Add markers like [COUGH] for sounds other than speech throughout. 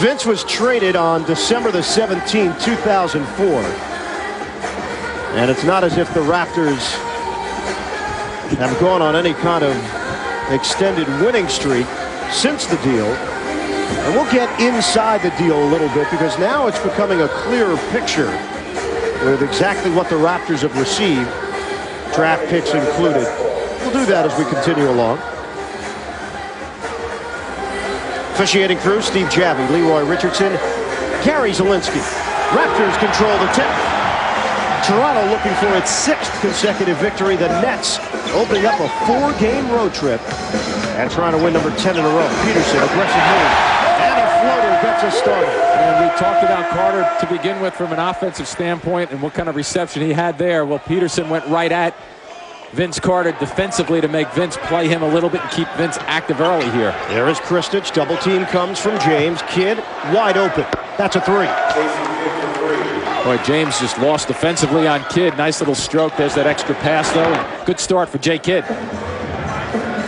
Vince was traded on December the 17th, 2004. And it's not as if the Raptors have gone on any kind of extended winning streak since the deal. And we'll get inside the deal a little bit because now it's becoming a clearer picture with exactly what the Raptors have received, draft picks included. We'll do that as we continue along. Officiating crew, Steve Javie, Leroy Richardson, Gary Zielinski. Raptors control the tip. Toronto looking for its sixth consecutive victory. The Nets opening up a four-game road trip and trying to win number 10 in a row. Peterson, aggressive move. And a floater gets us started. And we talked about Carter to begin with from an offensive standpoint and what kind of reception he had there. Well, Peterson went right at Vince Carter defensively to make Vince play him a little bit and keep Vince active early here. There is Krstic. Double team comes from James. Kidd wide open. That's a three. Boy, James just lost defensively on Kidd. Nice little stroke. There's that extra pass, though. Good start for Jay Kidd.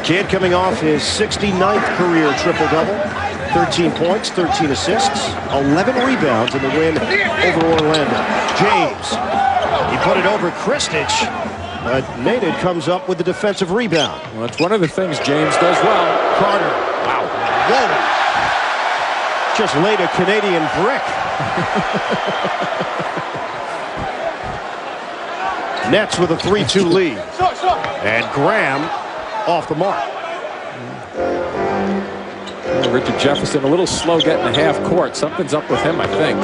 Kidd coming off his 69th career triple-double. 13 points, 13 assists, 11 rebounds in the win over Orlando. James, he put it over Krstic, but Nenad comes up with the defensive rebound. Well, it's one of the things James does well. Carter. Wow. Whoa. Just laid a Canadian brick. Nets with a 3-2 lead. And Graham off the mark. Richard Jefferson a little slow getting the half court. Something's up with him, I think.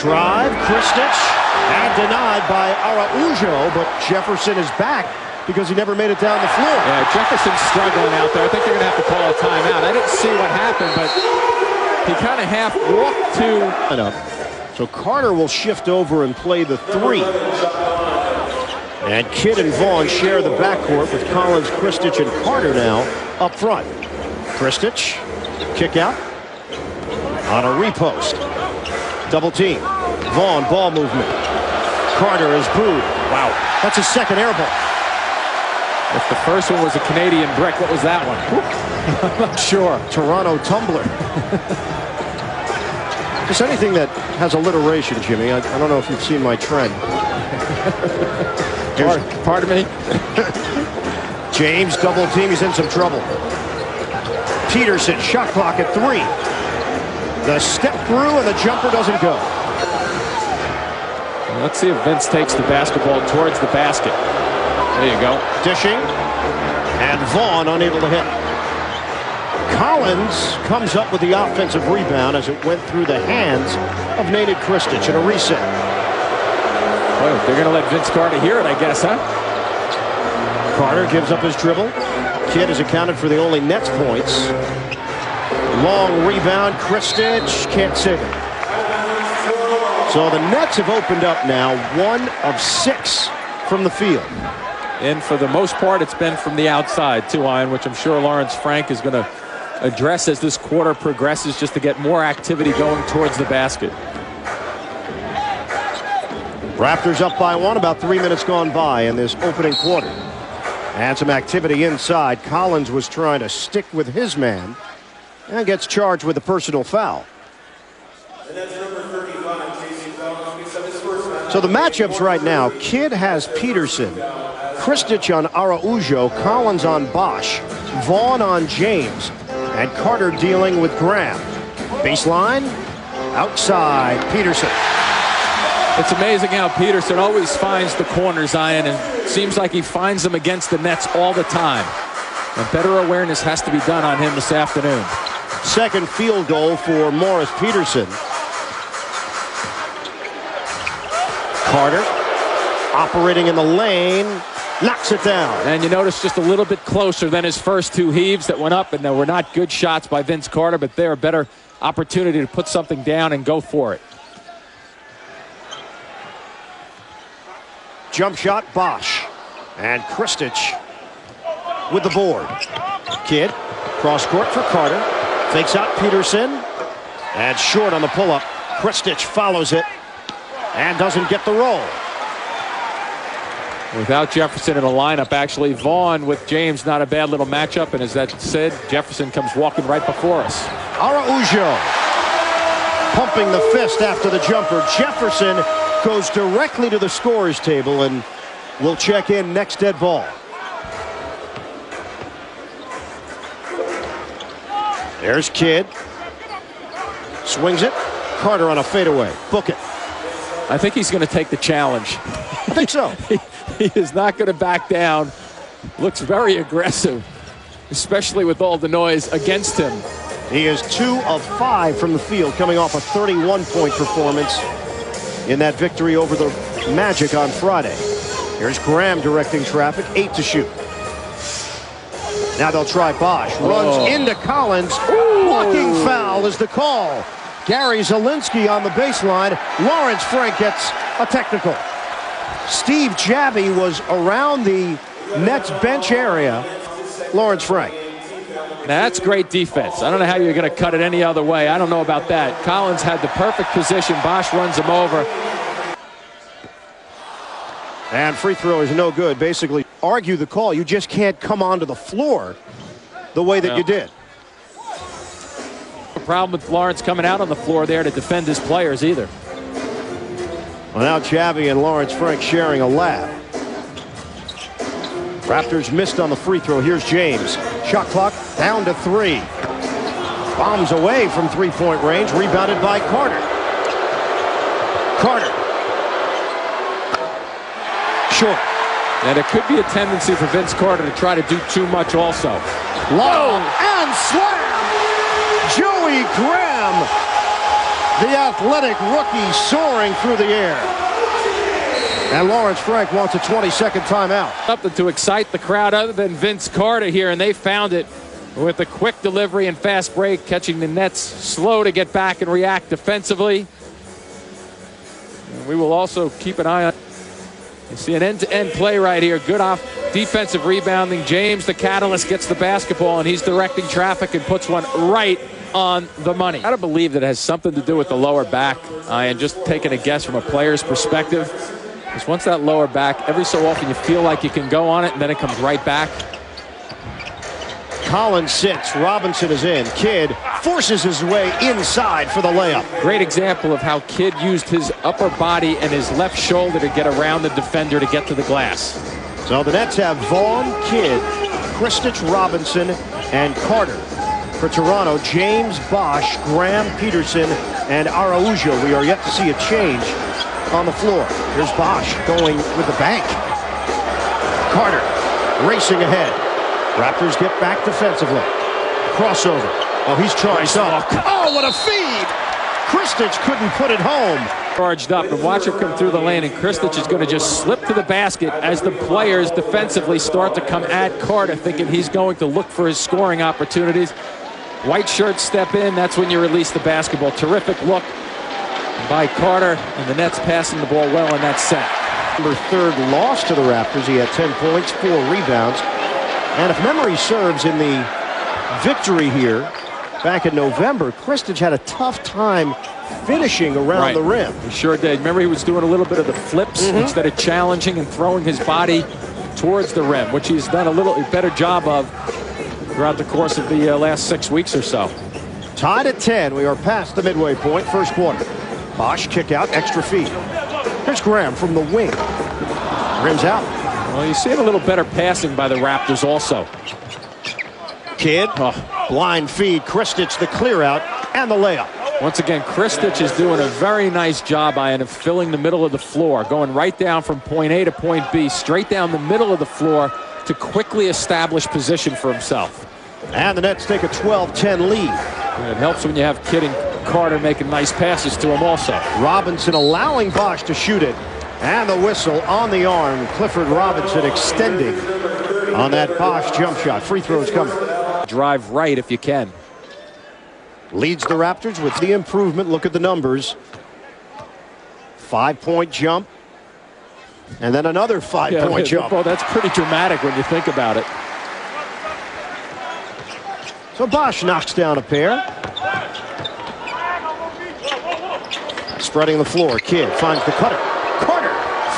Drive, Krstic, and denied by Araujo, but Jefferson is back because he never made it down the floor. Yeah, Jefferson's struggling out there. I think they're going to have to call a timeout. I didn't see what happened, but he kind of half walked to... So Carter will shift over and play the three. And Kidd and Vaughn share the backcourt with Collins, Krstic, and Carter now up front. Krstic, kick out on a repost. Double team. Vaughn, ball movement. Carter is booed. Wow, that's his second air ball. If the first one was a Canadian brick, what was that one? I'm [LAUGHS] not sure. Toronto tumbler. [LAUGHS] Just anything that has alliteration, Jimmy. I, I don't know if you've seen my trend. Pardon, pardon me? [LAUGHS] James double team. He's in some trouble. Peterson shot clock at three. The step through and the jumper doesn't go. Let's see if Vince takes the basketball towards the basket. There you go. Dishing. And Vaughn unable to hit. Collins comes up with the offensive rebound as it went through the hands of Nenad Krstic in a reset. Well, they're going to let Vince Carter hear it, I guess, huh? Carter gives up his dribble. Kidd has accounted for the only Nets points. Long rebound. Krstic can't save it. So the Nets have opened up now one of six from the field. And for the most part, it's been from the outside, too, Ian, which I'm sure Lawrence Frank is going to address as this quarter progresses just to get more activity going towards the basket. Raptors up by one, about three minutes gone by in this opening quarter. And some activity inside. Collins was trying to stick with his man and gets charged with a personal foul. So the matchups right now, Kidd has Peterson, Krstic on Araujo, Collins on Bosh, Vaughn on James, and Carter dealing with Graham. Baseline, outside, Peterson. It's amazing how Peterson always finds the corners, Ian, and seems like he finds them against the Nets all the time. And better awareness has to be done on him this afternoon. Second field goal for Morris Peterson. Carter operating in the lane, knocks it down. And you notice just a little bit closer than his first two heaves that went up, and there were not good shots by Vince Carter, but they're a better opportunity to put something down and go for it. Jump shot, Bosh. And Krstic with the board. Kidd, cross court for Carter. Fakes out Peterson. And short on the pull-up. Krstic follows it and doesn't get the roll. Without Jefferson in the lineup, actually, Vaughn with James, not a bad little matchup. And as that said, Jefferson comes walking right before us. Araujo. pumping the fist after the jumper. Jefferson goes directly to the scorer's table and will check in next dead ball. There's Kidd. Swings it. Carter on a fadeaway. Book it. I think he's going to take the challenge. I think so. [LAUGHS] he, he is not going to back down. Looks very aggressive, especially with all the noise against him. He is two of five from the field, coming off a 31-point performance in that victory over the Magic on Friday. Here's Graham directing traffic, eight to shoot. Now they'll try Bosh. Runs oh. into Collins. Blocking foul is the call. Gary Zielinski on the baseline. Lawrence Frank gets a technical. Steve Javie was around the Nets bench area. Lawrence Frank. Now that's great defense. I don't know how you're going to cut it any other way. I don't know about that. Collins had the perfect position. Bosh runs him over. And free throw is no good. Basically, argue the call. You just can't come onto the floor the way that no. you did. Problem with Lawrence coming out on the floor there to defend his players either. Well, now Javie and Lawrence Frank sharing a lap. Raptors missed on the free throw. Here's James. Shot clock down to three. Bombs away from three-point range. Rebounded by Carter. Carter. Short. And it could be a tendency for Vince Carter to try to do too much also. Long and slam. Joey Graham, the athletic rookie soaring through the air. And Lawrence Frank wants a 20-second timeout. Something to excite the crowd other than Vince Carter here, and they found it with a quick delivery and fast break, catching the Nets slow to get back and react defensively. And we will also keep an eye on. You see an end-to-end -end play right here. Good off defensive rebounding. James, the catalyst, gets the basketball, and he's directing traffic and puts one right on the money. I don't believe that it has something to do with the lower back. Uh, I am just taking a guess from a player's perspective. Because once that lower back, every so often you feel like you can go on it, and then it comes right back. Collins sits. Robinson is in. Kidd forces his way inside for the layup. Great example of how Kidd used his upper body and his left shoulder to get around the defender to get to the glass. So the Nets have Vaughn, Kidd, Krstic, Robinson, and Carter. For Toronto, James Bosh, Graham Peterson, and Araujo. We are yet to see a change on the floor. Here's Bosh going with the bank. Carter racing ahead. Raptors get back defensively. Crossover. Oh, he's charged up. Oh, what a feed! Krstic couldn't put it home. Charged up, and watch him come through the lane, and Krstic is going to just slip to the basket as the players defensively start to come at Carter, thinking he's going to look for his scoring opportunities. White shirts step in. That's when you release the basketball. Terrific look by Carter, and the Nets passing the ball well in that set. Number third loss to the Raptors. He had 10 points, four rebounds. And if memory serves, in the victory here back in November, Krstic had a tough time finishing around right. the rim. He sure did. Remember, he was doing a little bit of the flips mm -hmm. instead of challenging and throwing his body towards the rim, which he's done a little better job of throughout the course of the uh, last six weeks or so. Tied at 10. We are past the midway point, first quarter. Bosh kick out, extra feet. Here's Graham from the wing. Rims out. Well, you see a little better passing by the Raptors also. Kidd, oh. blind feed, Krstic the clear out, and the layup. Once again, Krstic is doing a very nice job, Ian, of filling the middle of the floor, going right down from point A to point B, straight down the middle of the floor to quickly establish position for himself. And the Nets take a 12-10 lead. And it helps when you have Kidd and Carter making nice passes to him also. Robinson allowing Bosh to shoot it. And the whistle on the arm. Clifford Robinson extending on that Bosh jump shot. Free throws coming. Drive right if you can. Leads the Raptors with the improvement. Look at the numbers. Five-point jump. And then another five-point yeah, jump. Well, that's pretty dramatic when you think about it. So Bosh knocks down a pair. Spreading the floor. Kidd finds the cutter. Carter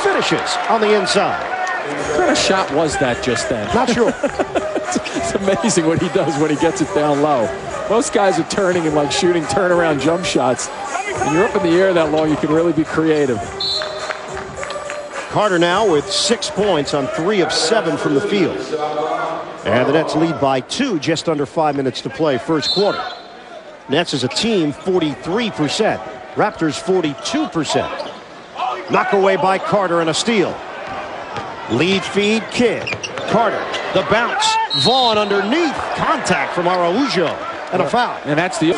finishes on the inside. What kind of shot was that just then? Not sure. it's, [LAUGHS] it's amazing what he does when he gets it down low. Most guys are turning and like shooting turnaround jump shots. When you're up in the air that long, you can really be creative. Carter now with six points on three of seven from the field. And the Nets lead by two, just under five minutes to play first quarter. Nets as a team, 43%. Raptors, 42%. Knock away by Carter and a steal. Lead feed, Kidd. Carter, the bounce. Vaughn underneath. Contact from Araujo. And a foul. And that's the...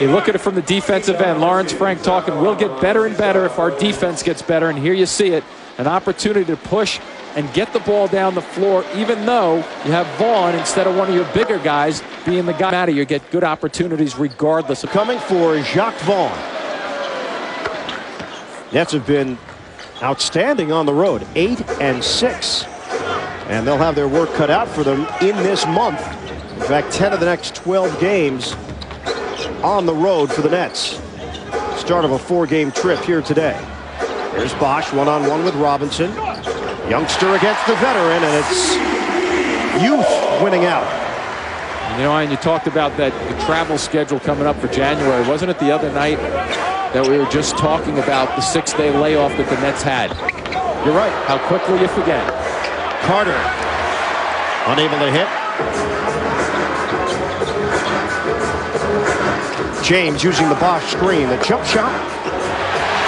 You look at it from the defensive end. Lawrence Frank talking, we'll get better and better if our defense gets better. And here you see it. An opportunity to push and get the ball down the floor, even though you have Vaughn instead of one of your bigger guys being the guy matter. You get good opportunities regardless of coming for Jacque Vaughn. Nets have been outstanding on the road, eight and six. And they'll have their work cut out for them in this month. In fact, 10 of the next 12 games on the road for the Nets. Start of a four-game trip here today. Here's Bosh one-on-one -on -one with Robinson. Youngster against the veteran, and it's youth winning out. You know, and you talked about that the travel schedule coming up for January. Wasn't it the other night that we were just talking about the six-day layoff that the Nets had? You're right. How quickly you forget. Carter unable to hit. James using the Bosh screen. The jump shot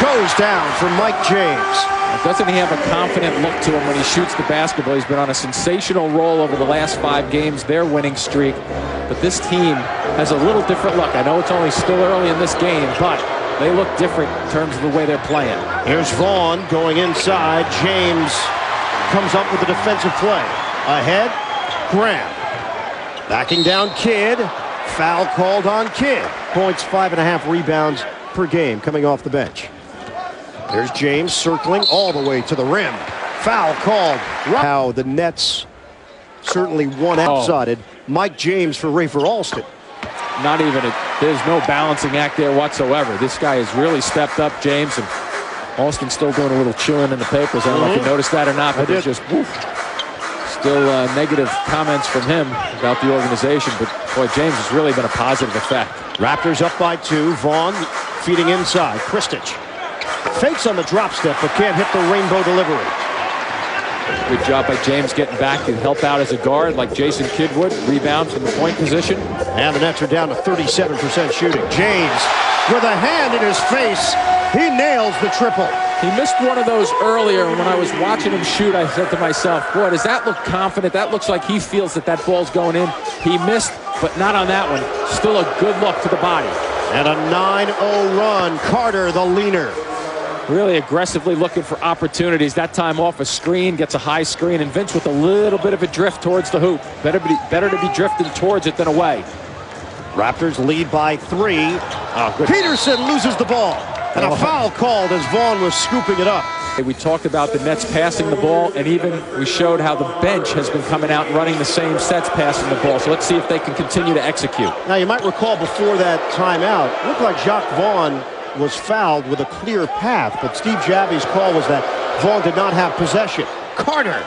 goes down for Mike James. Doesn't he have a confident look to him when he shoots the basketball? He's been on a sensational roll over the last five games, their winning streak. But this team has a little different look. I know it's only still early in this game, but they look different in terms of the way they're playing. Here's Vaughn going inside. James comes up with a defensive play. Ahead, Graham. Backing down Kidd. Foul called on Kidd. Points, five and a half rebounds per game coming off the bench. There's James circling all the way to the rim. Foul called. How the Nets certainly one outside. Oh. Mike James for Rafer Alston. Not even a, there's no balancing act there whatsoever. This guy has really stepped up, James, and Alston still doing a little chilling in the papers. I don't mm -hmm. know if you mm-hmm. noticed that or not, but there's just woof, still uh, negative comments from him about the organization. But boy, James has really been a positive effect. Raptors up by two. Vaughn feeding inside. Krstic Fakes on the drop step, but can't hit the rainbow delivery. Good job by James getting back to help out as a guard like Jason Kidd would. Rebound from the point position. And the Nets are down to 37% shooting. James with a hand in his face. He nails the triple. He missed one of those earlier, and when I was watching him shoot, I said to myself, boy, does that look confident? That looks like he feels that that ball's going in. He missed, but not on that one. Still a good look to the body. And a 9-0 run. Carter, the leaner really aggressively looking for opportunities. That time off a screen, gets a high screen, and Vince with a little bit of a drift towards the hoop. Better, be, better to be drifting towards it than away. Raptors lead by three. Oh, Peterson loses the ball. And a oh. foul called as Vaughn was scooping it up. We talked about the Nets passing the ball, and even we showed how the bench has been coming out and running the same sets passing the ball. So let's see if they can continue to execute. Now, you might recall before that timeout, it looked like Jacque Vaughn was fouled with a clear path, but Steve Javie's call was that Vaughn did not have possession. Carter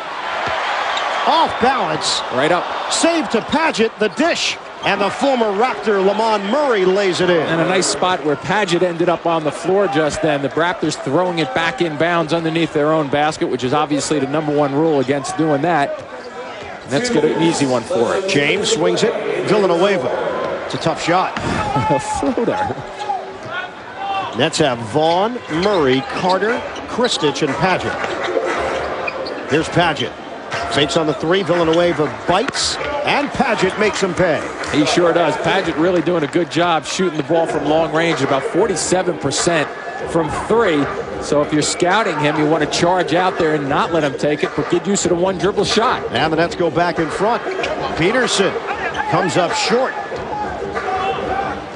off balance. Right up. Save to Padgett, the dish. And the former Raptor, Lamond Murray, lays it in. And a nice spot where Padgett ended up on the floor just then. The Raptors throwing it back in bounds underneath their own basket, which is obviously the number one rule against doing that. Let's get an easy one for it. James swings it. Villanueva. It's a tough shot. [LAUGHS] a floater. Nets have Vaughn, Murray, Carter, Krstic, and Padgett. Here's Padgett. Fakes on the three. Villanueva bites, and Padgett makes him pay. He sure does. Padgett really doing a good job shooting the ball from long range, about 47% from three. So if you're scouting him, you want to charge out there and not let him take it, but get used to the one dribble shot. And the Nets go back in front. Peterson comes up short.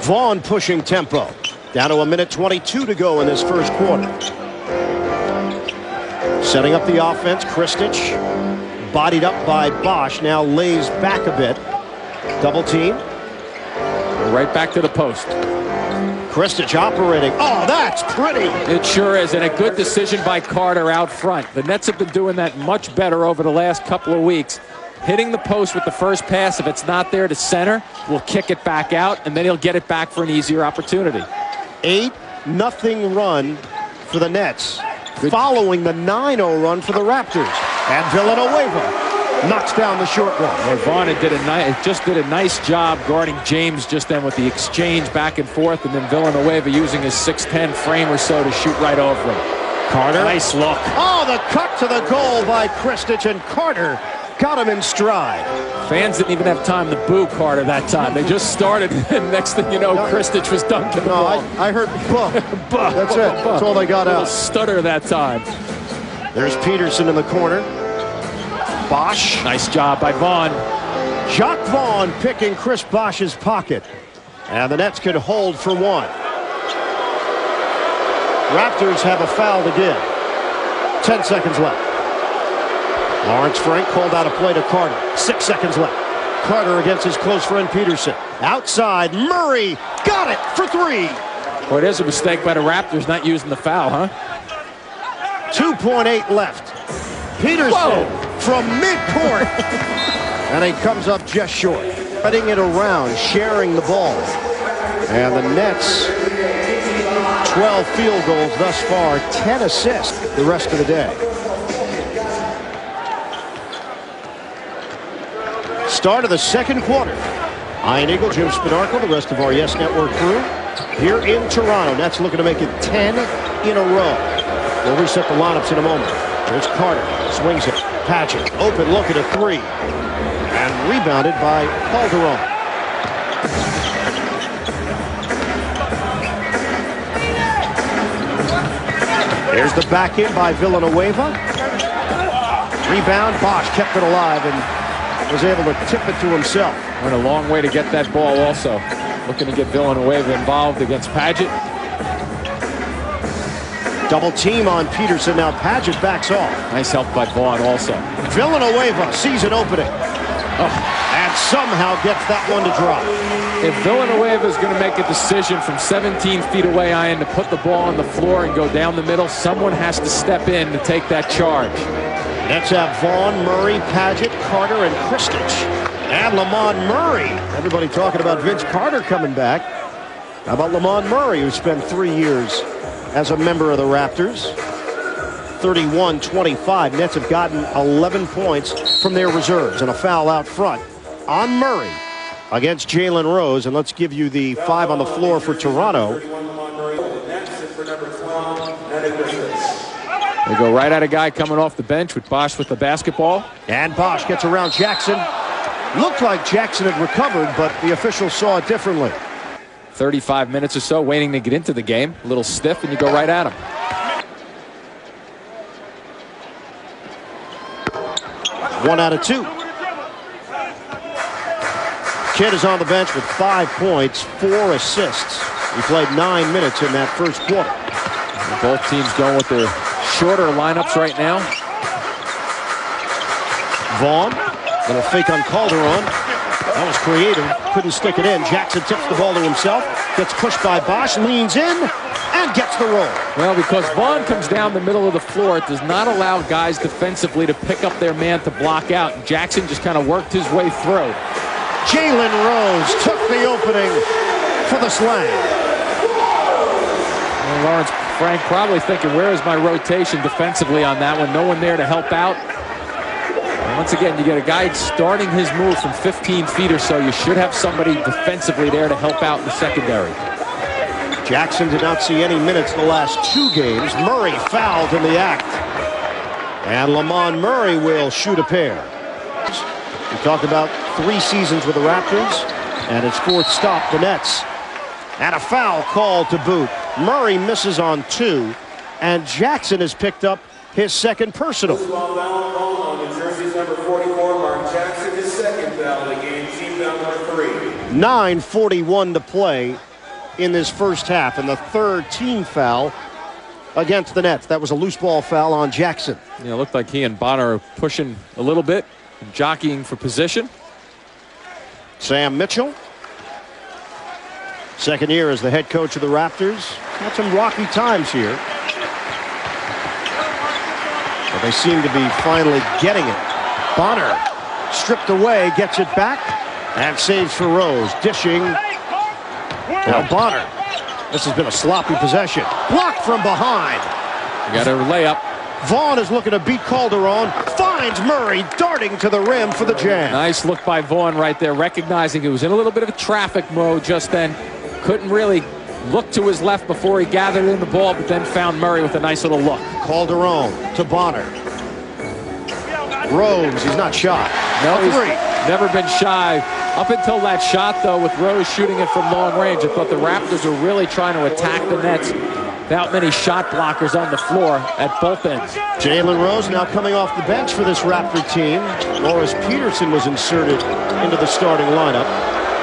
Vaughn pushing tempo. Down to a minute 22 to go in this first quarter. Setting up the offense, Krstic, bodied up by Bosh, now lays back a bit. Double team. Right back to the post. Krstic operating. Oh, that's pretty. It sure is, and a good decision by Carter out front. The Nets have been doing that much better over the last couple of weeks. Hitting the post with the first pass, if it's not there to center, we'll kick it back out, and then he'll get it back for an easier opportunity. 8 nothing run for the Nets Good. following the 9-0 run for the Raptors. And Villanueva knocks down the short one. Well, Vaughn did a nice, just did a nice job guarding James just then with the exchange back and forth, and then Villanueva using his 6'10 frame or so to shoot right over him. Carter. Nice look. Oh, the cut to the goal by Krstic, and Carter got him in stride. Fans didn't even have time to boo Carter that time. They just started, [LAUGHS] and next thing you know, no, was dunking the no, ball. I, I heard buh. [LAUGHS] buh. That's it. That's all they got out. stutter that time. There's Peterson in the corner. Bosh. Nice job by Vaughn. Jacque Vaughn picking Chris Bosh's pocket. And the Nets could hold for one. Raptors have a foul to give. 10 seconds left. Lawrence Frank called out a play to Carter. Six seconds left. Carter against his close friend Peterson. Outside, Murray got it for three. Boy, it is a mistake by the Raptors not using the foul, huh? 2.8 left. Peterson Whoa. from midcourt. [LAUGHS] and he comes up just short. Cutting it around, sharing the ball. And the Nets, 12 field goals thus far, 10 assists the rest of the day. Start of the second quarter. Ian Eagle, Jim Spanarkel, the rest of our Yes Network crew here in Toronto. Nets looking to make it 10 in a row. We'll reset the lineups in a moment. There's Carter. Swings it. Padgett. Open look at a three. And rebounded by Calderon. There's the back in by Villanueva. Rebound. Bosh kept it alive and was able to tip it to himself. Went a long way to get that ball also. Looking to get Villanueva involved against Padgett. Double team on Peterson. Now Padgett backs off. Nice help by Vaughn also. Villanueva sees an opening. Oh. And somehow gets that one to drop. If Villanueva is going to make a decision from 17 feet away, Ian, to put the ball on the floor and go down the middle, someone has to step in to take that charge. Nets have Vaughn, Murray, Padgett, Carter, and Krstic. And Lamond Murray. Everybody talking about Vince Carter coming back. How about Lamond Murray, who spent three years as a member of the Raptors? 31-25. Nets have gotten 11 points from their reserves and a foul out front on Murray against Jalen Rose. And let's give you the five on the floor for Toronto. They go right at a guy coming off the bench with Bosh with the basketball. And Bosh gets around Jackson. Looked like Jackson had recovered, but the officials saw it differently. 35 minutes or so waiting to get into the game. A little stiff, and you go right at him. One out of two. Kidd is on the bench with five points, four assists. He played nine minutes in that first quarter. both teams going with their shorter lineups right now. Vaughn, little fake on Calderon. That was creative. Couldn't stick it in. Jackson tips the ball to himself. Gets pushed by Bosh, leans in, and gets the roll. Well, because Vaughn comes down the middle of the floor, it does not allow guys defensively to pick up their man to block out. Jackson just kind of worked his way through. Jalen Rose took the opening for the slam. And Lawrence Frank probably thinking, where is my rotation defensively on that one? No one there to help out. Once again, you get a guy starting his move from 15 feet or so. You should have somebody defensively there to help out in the secondary. Jackson did not see any minutes the last two games. Murray fouled in the act. And Lamond Murray will shoot a pair. We talked about three seasons with the Raptors, and its fourth stop, the Nets. And a foul called to boot. Murray misses on two, and Jackson has picked up his second personal. 9.41 to play in this first half, and the third team foul against the Nets. That was a loose ball foul on Jackson. Yeah, it looked like he and Bonner are pushing a little bit, jockeying for position. Sam Mitchell Second year as the head coach of the Raptors. Had some rocky times here. But they seem to be finally getting it. Bonner stripped away, gets it back, and saves for Rose. Dishing. Now Bonner This has been a sloppy possession. Blocked from behind. You got a layup. Vaughn is looking to beat Calderon. Finds Murray darting to the rim for the jam. Nice look by Vaughn right there, recognizing he was in a little bit of a traffic mode just then. Couldn't really look to his left before he gathered in the ball, but then found Murray with a nice little look. Calderon to Bonner. Rose, he's not shot. No, he's three. never been shy. Up until that shot, though, with Rose shooting it from long range, I thought the Raptors were really trying to attack the Nets without many shot blockers on the floor at both ends. Jalen Rose now coming off the bench for this Raptor team. Morris Peterson was inserted into the starting lineup.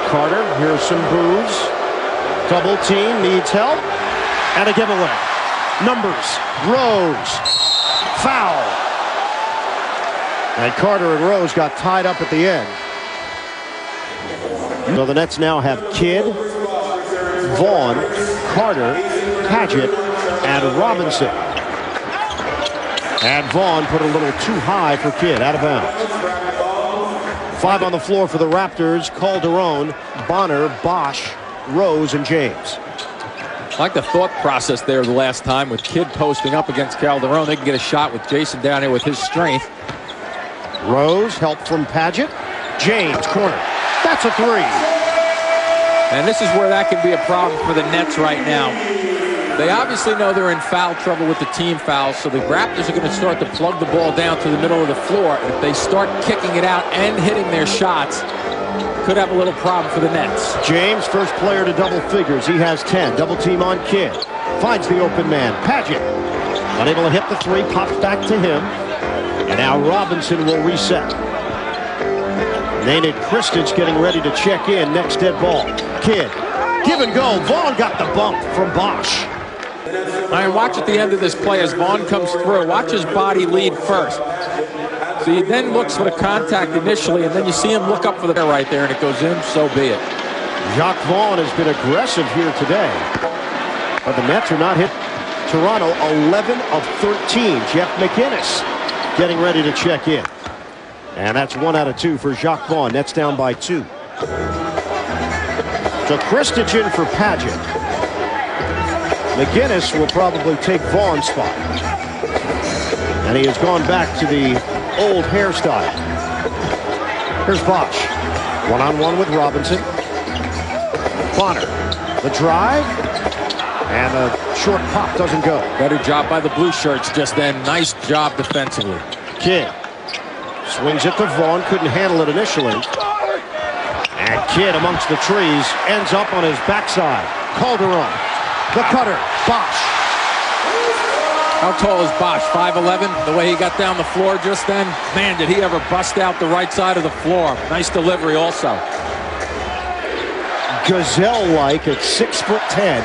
Carter, here's some booze. Double team, needs help. And a giveaway. Numbers, Rose, foul. And Carter and Rose got tied up at the end. So the Nets now have Kidd, Vaughn, Carter, Padgett, and Robinson. And Vaughn put a little too high for Kidd, out of bounds. Five on the floor for the Raptors, Calderon, Bonner, Bosh, Rose, and James. I like the thought process there the last time with Kidd posting up against Calderon. They can get a shot with Jason down here with his strength. Rose, help from Padgett. James, corner. That's a three. And this is where that can be a problem for the Nets right now. They obviously know they're in foul trouble with the team fouls, so the Raptors are going to start to plug the ball down to the middle of the floor. If they start kicking it out and hitting their shots, could have a little problem for the Nets. James, first player to double figures. He has 10. Double team on Kidd. Finds the open man. Padgett. Unable to hit the three. Pops back to him. And now Robinson will reset. Nenad Krstic getting ready to check in. Next dead ball. Kidd. Give and go. Vaughn got the bump from Bosh. Ryan, watch at the end of this play as Vaughn comes through. Watch his body lead first. So he then looks for the contact initially, and then you see him look up for the right there, and it goes in, so be it. Jacque Vaughn has been aggressive here today. But the Nets are not hit. Toronto 11 of 13. Jeff McInnis getting ready to check in. And that's one out of two for Jacque Vaughn. Nets down by two. So Krstic in for Padgett. McInnis will probably take Vaughn's spot. And he has gone back to the old hairstyle. Here's Bosh. One-on-one with Robinson. Bonner. The drive. And a short pop doesn't go. Better job by the blue shirts just then. Nice job defensively. Kidd. Swings it to Vaughn. Couldn't handle it initially. And Kidd amongst the trees ends up on his backside. Calderon. The cutter. Bosh. How tall is Bosh? 5'11"? The way he got down the floor just then? Man, did he ever bust out the right side of the floor. Nice delivery also. Gazelle-like at six foot ten.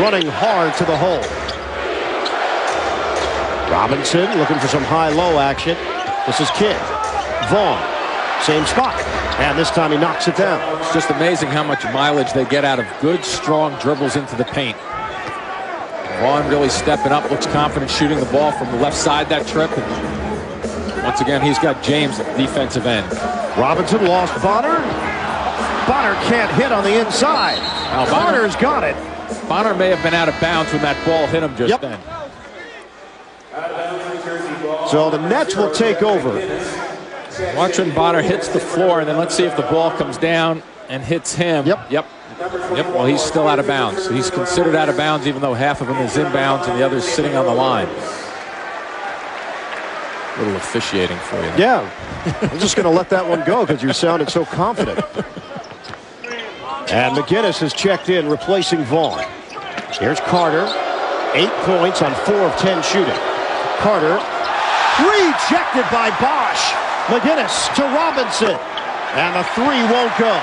Running hard to the hole. Robinson looking for some high-low action. This is Kidd. Vaughn. Same spot. And this time he knocks it down. It's just amazing how much mileage they get out of good, strong dribbles into the paint. Vaughn really stepping up, looks confident shooting the ball from the left side that trip. And once again, he's got James at defensive end. Robinson lost Bonner. Bonner can't hit on the inside. Now, Bonner- Bonner's got it. Bonner may have been out of bounds when that ball hit him just Yep. then. So the Nets will take over. Watch when Bonner hits the floor, and then let's see if the ball comes down and hits him. Yep. Yep. Yep. Well, he's still out of bounds. He's considered out of bounds, even though half of him is inbounds and the other's sitting on the line. A little officiating for you. Yeah. I'm just going to let that one go because you sounded so confident. And McInnis has checked in, replacing Vaughn. Here's Carter. Eight points on four of ten shooting. Carter rejected by Bosh. McInnis to Robinson. And the three won't go.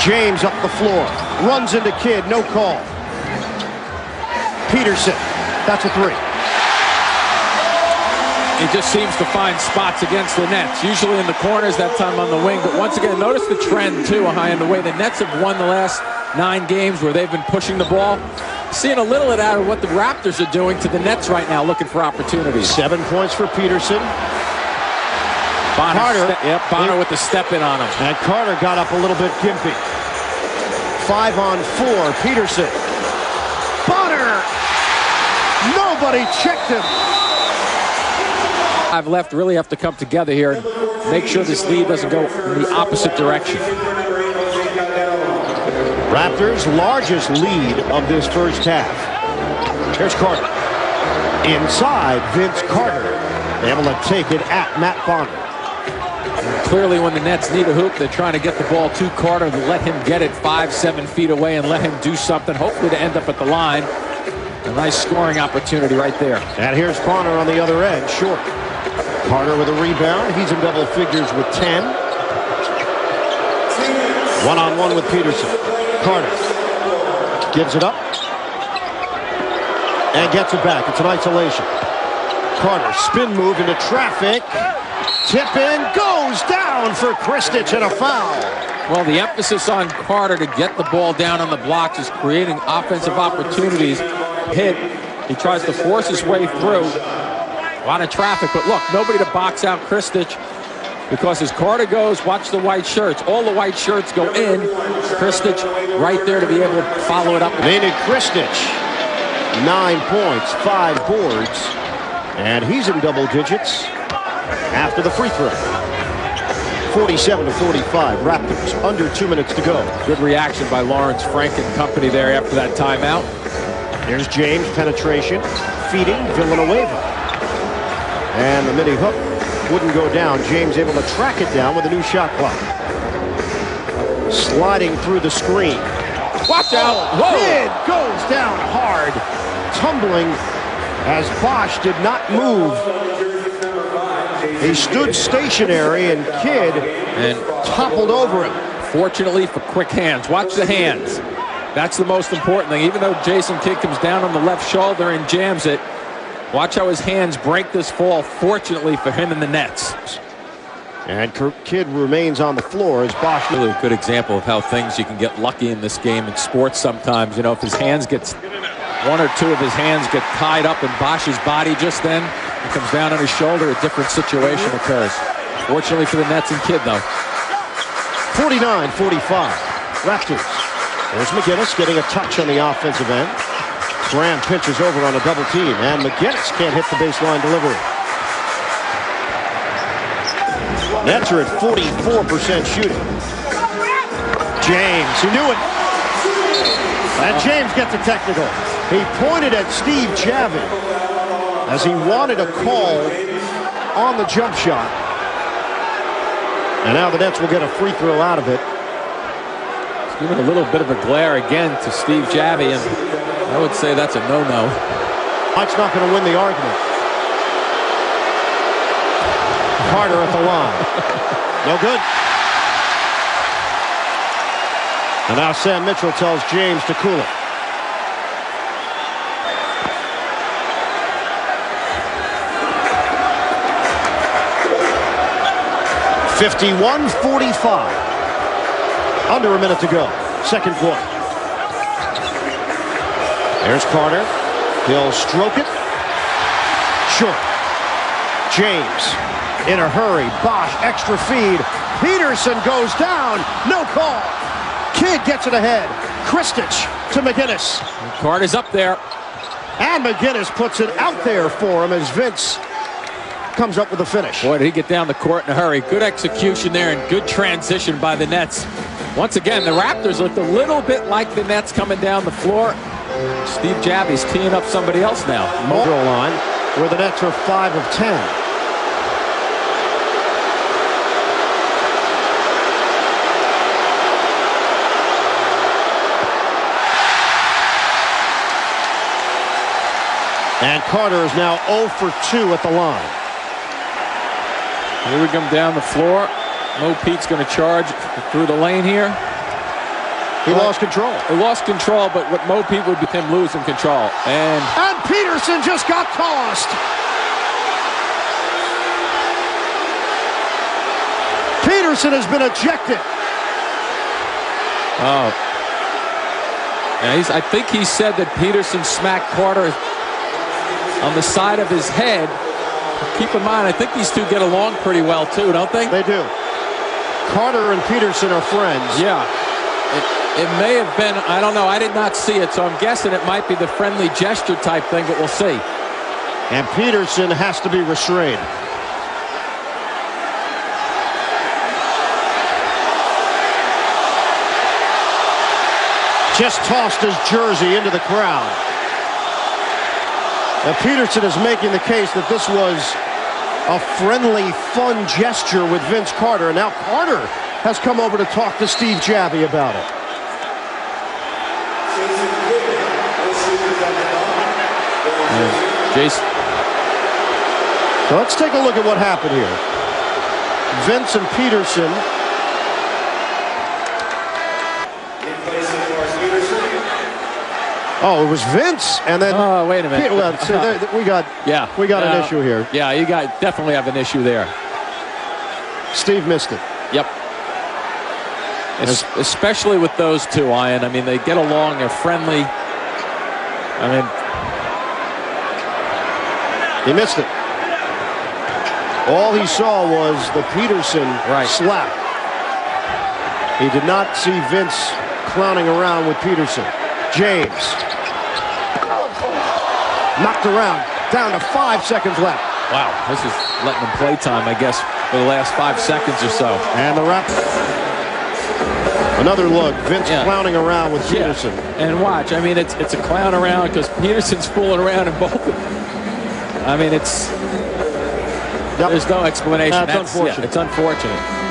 James up the floor. Runs into Kidd. No call. Peterson. That's a three. He just seems to find spots against the Nets, usually in the corners, that time on the wing. But once again, notice the trend, too, high in the way. The Nets have won the last nine games where they've been pushing the ball. Seeing a little of that of what the Raptors are doing to the Nets right now, looking for opportunities. Seven points for Peterson. Bonner, Carter. yep, Bonner with the step in on him. And Carter got up a little bit gimpy. Five on four. Peterson. Bonner. Nobody checked him. I've left really have to come together here and make sure this lead doesn't go in the opposite direction. Raptors' largest lead of this first half. Here's Carter. Inside, Vince Carter. Able to take it at Matt Bonner. Clearly, when the Nets need a hoop, they're trying to get the ball to Carter to let him get it five, seven feet away and let him do something, hopefully to end up at the line. A nice scoring opportunity right there. And here's Bonner on the other end, short. Carter with a rebound. He's in double figures with 10. One-on-one -on -one with Peterson. Carter gives it up and gets it back. It's an isolation. Carter spin move into traffic. Tip in goes down for Krstic and a foul. Well, the emphasis on Carter to get the ball down on the blocks is creating offensive opportunities. Hit. He tries to force his way through. A lot of traffic, but look, nobody to box out Krstic because as Carter goes, watch the white shirts. All the white shirts go in. Krstic right there to be able to follow it up. Nenad Krstic. Nine points, five boards, and he's in double digits after the free throw. 47 to 45. Raptors under two minutes to go. Good reaction by Lawrence Frank and company there after that timeout. Here's James penetration, feeding Villanueva. And the mini hook wouldn't go down. James able to track it down with a new shot clock. Sliding through the screen. Watch out. Oh, Whoa. Kidd goes down hard. Tumbling as Bosh did not move. He stood stationary and Kidd and toppled over him. Fortunately for quick hands. Watch the hands. That's the most important thing. Even though Jason Kidd comes down on the left shoulder and jams it, Watch how his hands break this fall, fortunately for him and the Nets. And Kidd remains on the floor as Bosh. Really a good example of how things you can get lucky in this game in sports sometimes. You know, if his hands gets, one or two of his hands get tied up in Bosh's body just then, comes down on his shoulder, a different situation occurs. Fortunately for the Nets and Kidd, though. 49-45. Raptors. There's McInnis getting a touch on the offensive end. Graham pitches over on a double team, and McInnis can't hit the baseline delivery. Nets are at 44% shooting. James, he knew it. And James gets a technical. He pointed at Steve Javie as he wanted a call on the jump shot. And now the Nets will get a free throw out of it. It's giving a little bit of a glare again to Steve Javie, and I would say that's a no-no. Mike's not going to win the argument. Carter at the line. No good. And now Sam Mitchell tells James to cool it. Fifty-one forty-five. Under a minute to go. Second quarter. There's Carter. He'll stroke it. Short. James in a hurry. Bosh extra feed. Peterson goes down. No call. Kidd gets it ahead. Krstic to McInnis. Carter's up there. And McInnis puts it out there for him as Vince comes up with a finish. Boy, did he get down the court in a hurry. Good execution there and good transition by the Nets. Once again, the Raptors looked a little bit like the Nets coming down the floor. Steve Javie's teeing up somebody else now. Mobile line where the Nets are 5 of 10. And Carter is now 0 for 2 at the line. Here we come down the floor. Mo Pete's going to charge through the lane here. He lost control. He lost control, but what Mo Pete would be him losing control. And and Peterson just got tossed. Peterson has been ejected. Oh. Yeah, I think he said that Peterson smacked Carter on the side of his head. Keep in mind, I think these two get along pretty well, too, don't they? They do. Carter and Peterson are friends. Yeah. It, It may have been, I don't know, I did not see it, so I'm guessing it might be the friendly gesture type thing, but we'll see. And Peterson has to be restrained. Just tossed his jersey into the crowd. Now Peterson is making the case that this was a friendly, fun gesture with Vince Carter. And now Carter has come over to talk to Steve Javie about it. Jason. So let's take a look at what happened here. Vince and Peterson Oh, it was Vince, and then. Oh, wait a minute. Well, so there, we got. [LAUGHS] Yeah, we got uh, an issue here. Yeah, you got definitely have an issue there. Steve missed it. Yep. Es especially with those two, Ian. I mean, they get along. They're friendly. I mean, he missed it. All he saw was the Peterson right. slap. He did not see Vince clowning around with Peterson. James knocked around, down to five seconds left. Wow, this is letting them play time, I guess, for the last five seconds or so. And the wrap. Another look, Vince yeah. clowning around with Peterson. Yeah. And watch, I mean, it's it's a clown around because Peterson's fooling around in both. I mean, it's yep. there's no explanation. That's, That's unfortunate. Yeah, it's unfortunate.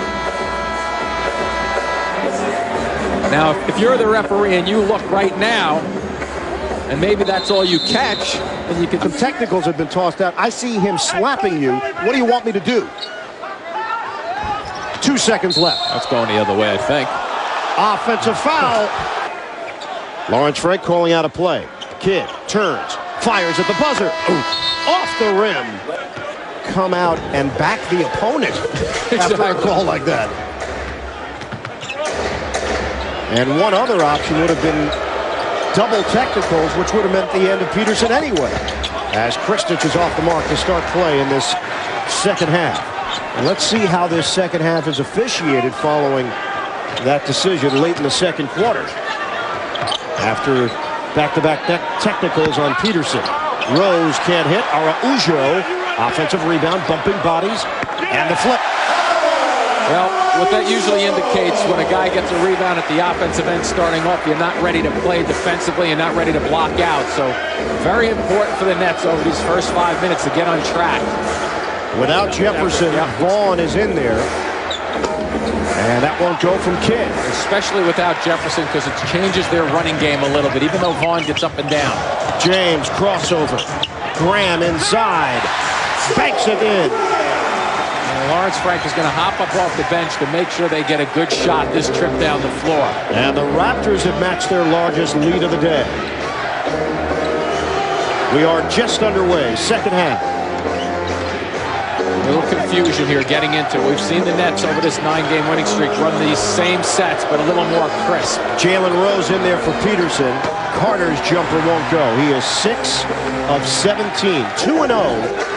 Now, if you're the referee and you look right now, and maybe that's all you catch, and you can. Some technicals have been tossed out. I see him slapping you. What do you want me to do? Two seconds left. That's going the other way, I think. Offensive foul. Lawrence Frank calling out a play. Kidd turns, fires at the buzzer. Ooh, off the rim. Come out and back the opponent [LAUGHS] after a call like that. And one other option would have been double technicals, which would have meant the end of Peterson anyway. As Krstic is off the mark to start play in this second half. And let's see how this second half is officiated following that decision late in the second quarter. After back-to-back -back technicals on Peterson. Rose can't hit. Araujo, offensive rebound, bumping bodies, and the flip. Well, what that usually indicates when a guy gets a rebound at the offensive end starting off, you're not ready to play defensively and not ready to block out. So very important for the Nets over these first five minutes to get on track. Without Jefferson, Vaughn is in there. And that won't go from Kidd. Especially without Jefferson because it changes their running game a little bit, even though Vaughn gets up and down. James crossover. Graham inside. Banks it in. Lawrence Frank is going to hop up off the bench to make sure they get a good shot this trip down the floor. And the Raptors have matched their largest lead of the day. We are just underway, second half. A little confusion here getting into it. We've seen the Nets over this nine-game winning streak run these same sets, but a little more crisp. Jalen Rose in there for Peterson. Carter's jumper won't go. He is 6 of 17, 2-0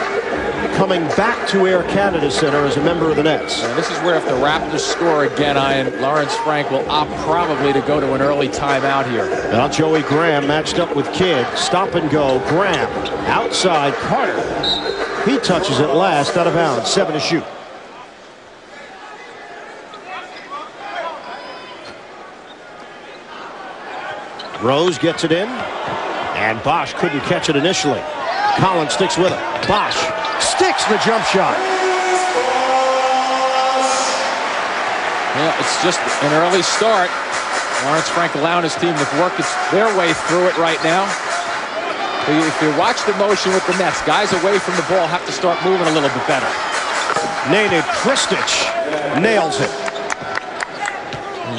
coming back to Air Canada Center as a member of the Nets. And this is where if the Raptors score again, Ian, Lawrence Frank will opt probably to go to an early timeout here. Now Joey Graham matched up with Kidd. Stop and go. Graham outside Carter. He touches it last out of bounds. Seven to shoot. Rose gets it in. And Bosh couldn't catch it initially. Collins sticks with it. Bosh sticks the jump shot. Yeah, it's just an early start. Lawrence Frank allowing his team to work their way through it right now. If you watch the motion with the Nets, guys away from the ball have to start moving a little bit better. Nenad Krstic nails it.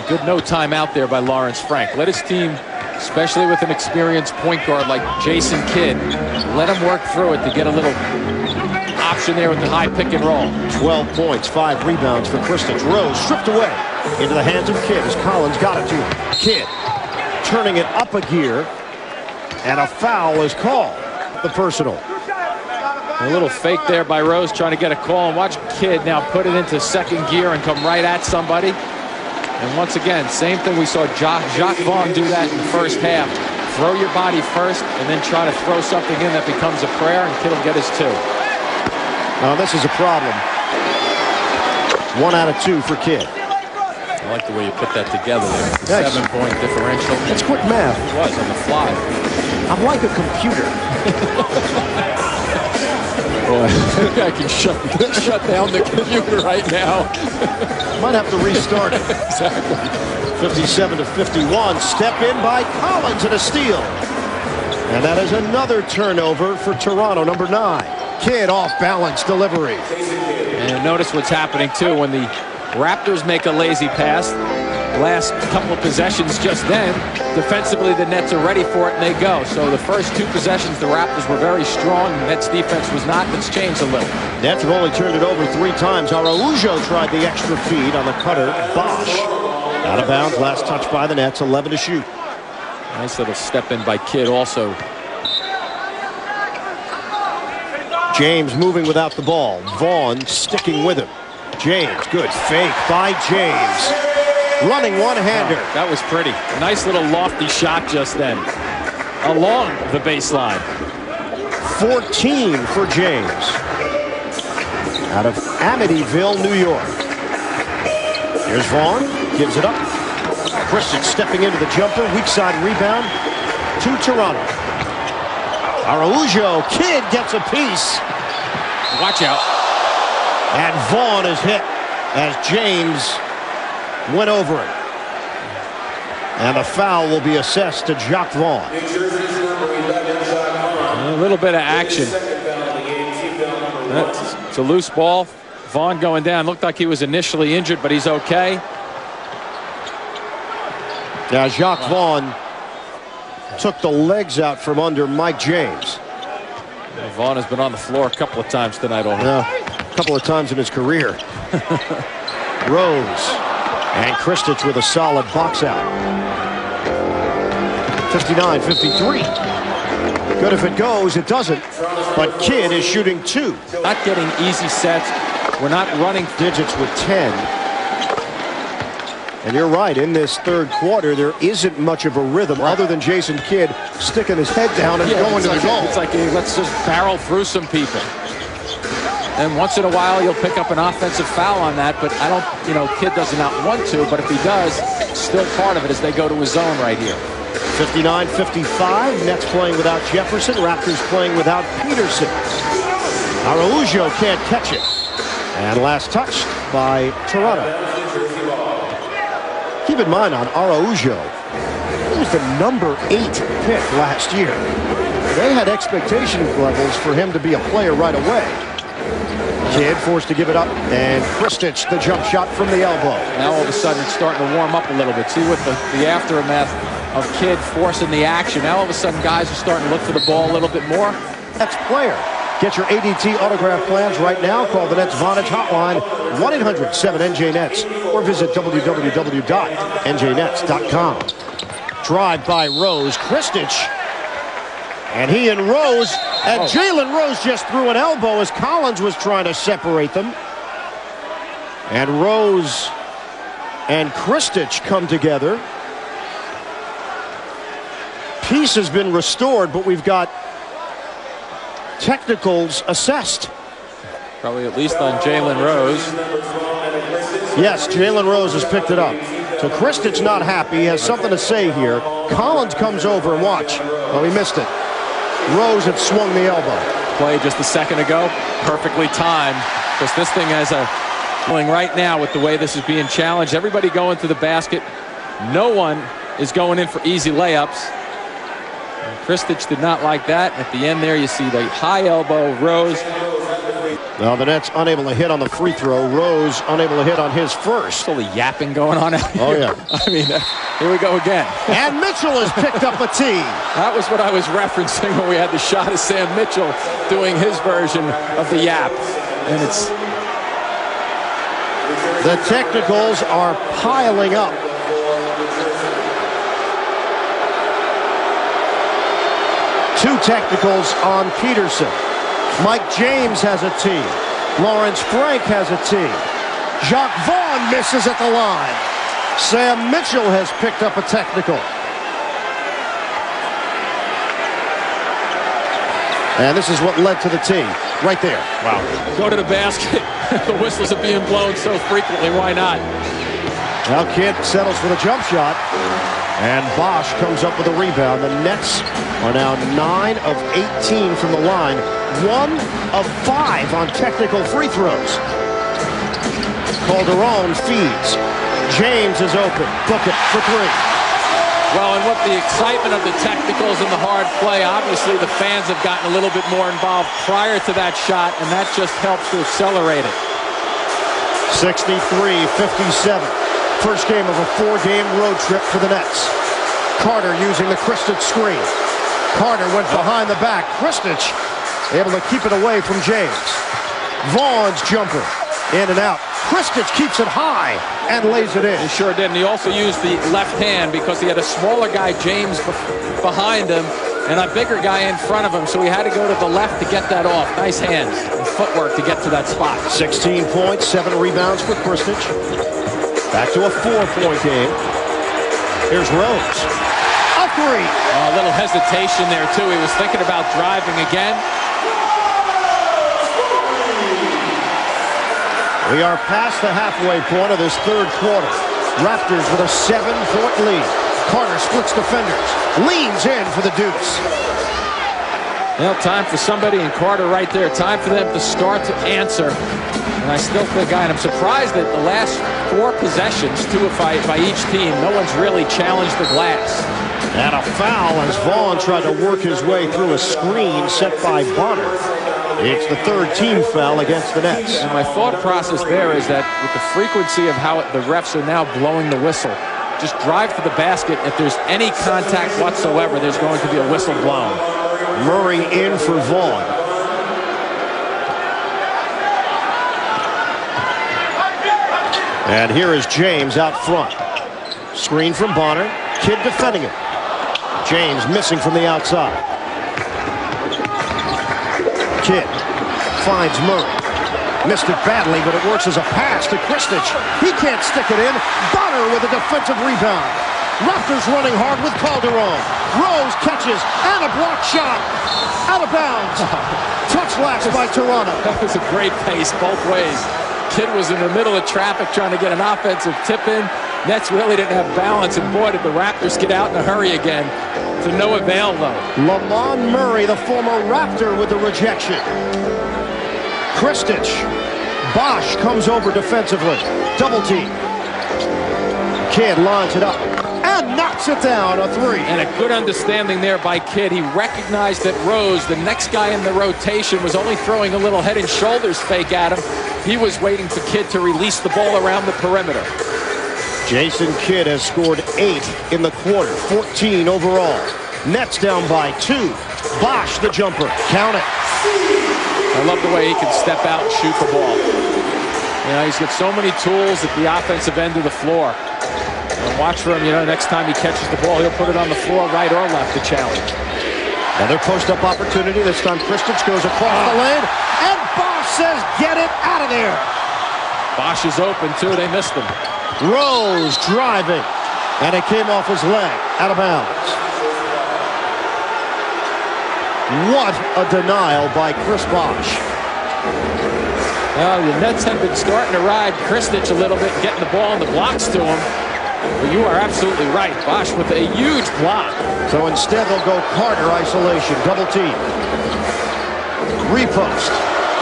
Good no time out there by Lawrence Frank. Let his team, especially with an experienced point guard like Jason Kidd, let him work through it to get a little option there with the high pick and roll. 12 points, five rebounds for Krstic. Rose stripped away into the hands of Kidd as Collins got it to him. Kidd turning it up a gear, and a foul is called. The personal. A little fake there by Rose trying to get a call. And watch Kidd now put it into second gear and come right at somebody. And once again, same thing we saw Jacque, Jacque Vaughn do that in the first half. Throw your body first and then try to throw something in that becomes a prayer and Kidd will get his two. Now this is a problem. One out of two for Kidd. I like the way you put that together there. The Nice. seven-point differential. It's quick math. It was on the fly. I'm like a computer. [LAUGHS] Boy, I can shut, [LAUGHS] shut down the computer right now. [LAUGHS] Might have to restart it. Exactly. 57 to 51. Step in by Collins and a steal. And that is another turnover for Toronto, number nine. Kidd off balance delivery. And notice what's happening too when the Raptors make a lazy pass. Last couple of possessions just then, defensively the Nets are ready for it and they go. So the first two possessions the Raptors were very strong. The Nets defense was not. It's changed a little. Nets have only turned it over three times. Araujo tried the extra feed on the cutter. Bosh out of bounds. Last touch by the Nets. 11 to shoot. Nice little step in by Kidd also. James moving without the ball. Vaughn sticking with him. James, good fake by James. Running one-hander. That was pretty. Nice little lofty shot just then. Along the baseline. 14 for James. Out of Amityville, New York. Here's Vaughn. Gives it up. Christian stepping into the jumper. Weak side rebound to Toronto. Araujo. Kidd gets a piece. Watch out. And Vaughn is hit as James went over it. And a foul will be assessed to Jacque Vaughn. A little bit of action. It's a loose ball. Vaughn going down. Looked like he was initially injured, but he's okay. Now Jacque Vaughn took the legs out from under Mike James. Vaughn has been on the floor a couple of times tonight already. Uh, a couple of times in his career. [LAUGHS] Rose and Krstic with a solid box out. 59-53. Good if it goes, it doesn't. But Kidd is shooting two Not getting easy sets. We're not running. digits with 10. And you're right, in this third quarter, there isn't much of a rhythm other than Jason Kidd sticking his head down and Yeah, going to like, the goal. It's like let's just barrel through some people. And once in a while, you'll pick up an offensive foul on that, but I don't, you know, Kidd does not want to, but if he does, still part of it as they go to his zone right here. 59-55. Nets playing without Jefferson. Raptors playing without Peterson. Araujo can't catch it. And last touched by Toronto. Keep in mind on Araujo, he was the number eight pick last year. They had expectation levels for him to be a player right away. Kidd forced to give it up, and Krstic the jump shot from the elbow. Now all of a sudden it's starting to warm up a little bit. See with the, the aftermath of Kidd forcing the action. Now all of a sudden guys are starting to look for the ball a little bit more. Nets player. Get your ADT autograph plans right now. Call the Nets Vonage hotline 1-800-7-NJ-NETS or visit www.njnets.com. Drive by Rose. Krstic. And he and Rose. And Oh. Jalen Rose just threw an elbow as Collins was trying to separate them. And Rose and Krstic come together. Peace has been restored, but we've got technicals assessed. Probably at least on Jalen Rose. Yes, Jalen Rose has picked it up. So Krstic not happy. He has something to say here. Collins comes over and watch. Oh, he missed it. Rose had swung the elbow. Play just a second ago. Perfectly timed. Because this thing has a going right now with the way this is being challenged. Everybody going to the basket. No one is going in for easy layups. Krstic did not like that. At the end there, you see the high elbow. Rose Now the Nets unable to hit on the free throw. Rose unable to hit on his first. Fully yapping going on out here. Oh, yeah. [LAUGHS] I mean, uh, here we go again. And Mitchell has picked up a tee. [LAUGHS] That was what I was referencing when we had the shot of Sam Mitchell doing his version of the yap. And it's The technicals are piling up. Two technicals on Peterson. Mike James has a tee. Lawrence Frank has a tee. Jacque Vaughn misses at the line. Sam Mitchell has picked up a technical. And this is what led to the tee. Right there. Wow. Go to the basket. [LAUGHS] the whistles are being blown so frequently. Why not? Now Kidd settles for the jump shot. And Bosh comes up with a rebound. The Nets are now 9 of 18 from the line. 1 of 5 on technical free throws. Calderon feeds. James is open. Book it for three. Well, and with the excitement of the technicals and the hard play, obviously the fans have gotten a little bit more involved prior to that shot, and that just helps to accelerate it. 63-57. First game of a four-game road trip for the Nets. Carter using the Krstic screen. Carter went behind the back. Krstic able to keep it away from James. Vaughn's jumper. In and out. Krstic keeps it high and lays it in. He sure did. And he also used the left hand because he had a smaller guy, James, behind him and a bigger guy in front of him. So he had to go to the left to get that off. Nice hands and footwork to get to that spot. 16 points, seven rebounds for Krstic. Back to a four-point game. Here's Rose. A three. Oh, a little hesitation there, too. He was thinking about driving again. We are past the halfway point of this third quarter. Raptors with a seven-point lead. Carter splits defenders, leans in for the deuce. Well, time for somebody in Carter right there. Time for them to start to answer. And I still think, and I'm surprised that the last four possessions, two by, by each team, no one's really challenged the glass. And a foul as Vaughn tried to work his way through a screen set by Bonner. It's the third team foul against the Nets. And my thought process there is that with the frequency of how the refs are now blowing the whistle, just drive to the basket. If there's any contact whatsoever, there's going to be a whistle blown. Murray in for Vaughn. And here is James out front. Screen from Bonner. Kidd defending it. James missing from the outside. Kidd finds Murray. Missed it badly, but it works as a pass to Krstic. He can't stick it in. Bonner with a defensive rebound. Raptors running hard with Calderon. Rose catches and a block shot. Out of bounds. [LAUGHS] Touch last by Toronto. That was a great pace both ways. Kidd was in the middle of traffic trying to get an offensive tip in. Nets really didn't have balance, and boy, did the Raptors get out in a hurry again. To no avail, though. Lamond Murray, the former Raptor, with the rejection. Krstic. Bosh comes over defensively. Double team. Kidd lines it up knocks it down, a three. And a good understanding there by Kidd. He recognized that Rose, the next guy in the rotation, was only throwing a little head and shoulders fake at him. He was waiting for Kidd to release the ball around the perimeter. Jason Kidd has scored eight in the quarter, 14 overall. Nets down by two. Bosh the jumper. Count it. I love the way he can step out and shoot the ball. You know, he's got so many tools at the offensive end of the floor. Watch for him, you know, next time he catches the ball, he'll put it on the floor right or left to challenge. Another post-up opportunity. This time Krstic goes across the lane. And Bosh says, get it out of there. Bosh is open, too. They missed him. Rose driving. And it came off his leg. Out of bounds. What a denial by Chris Bosh. Well, the Nets have been starting to ride Krstic a little bit, getting the ball and the blocks to him. But you are absolutely right. Bosh with a huge block. So instead, they'll go Carter isolation, double team. Repost.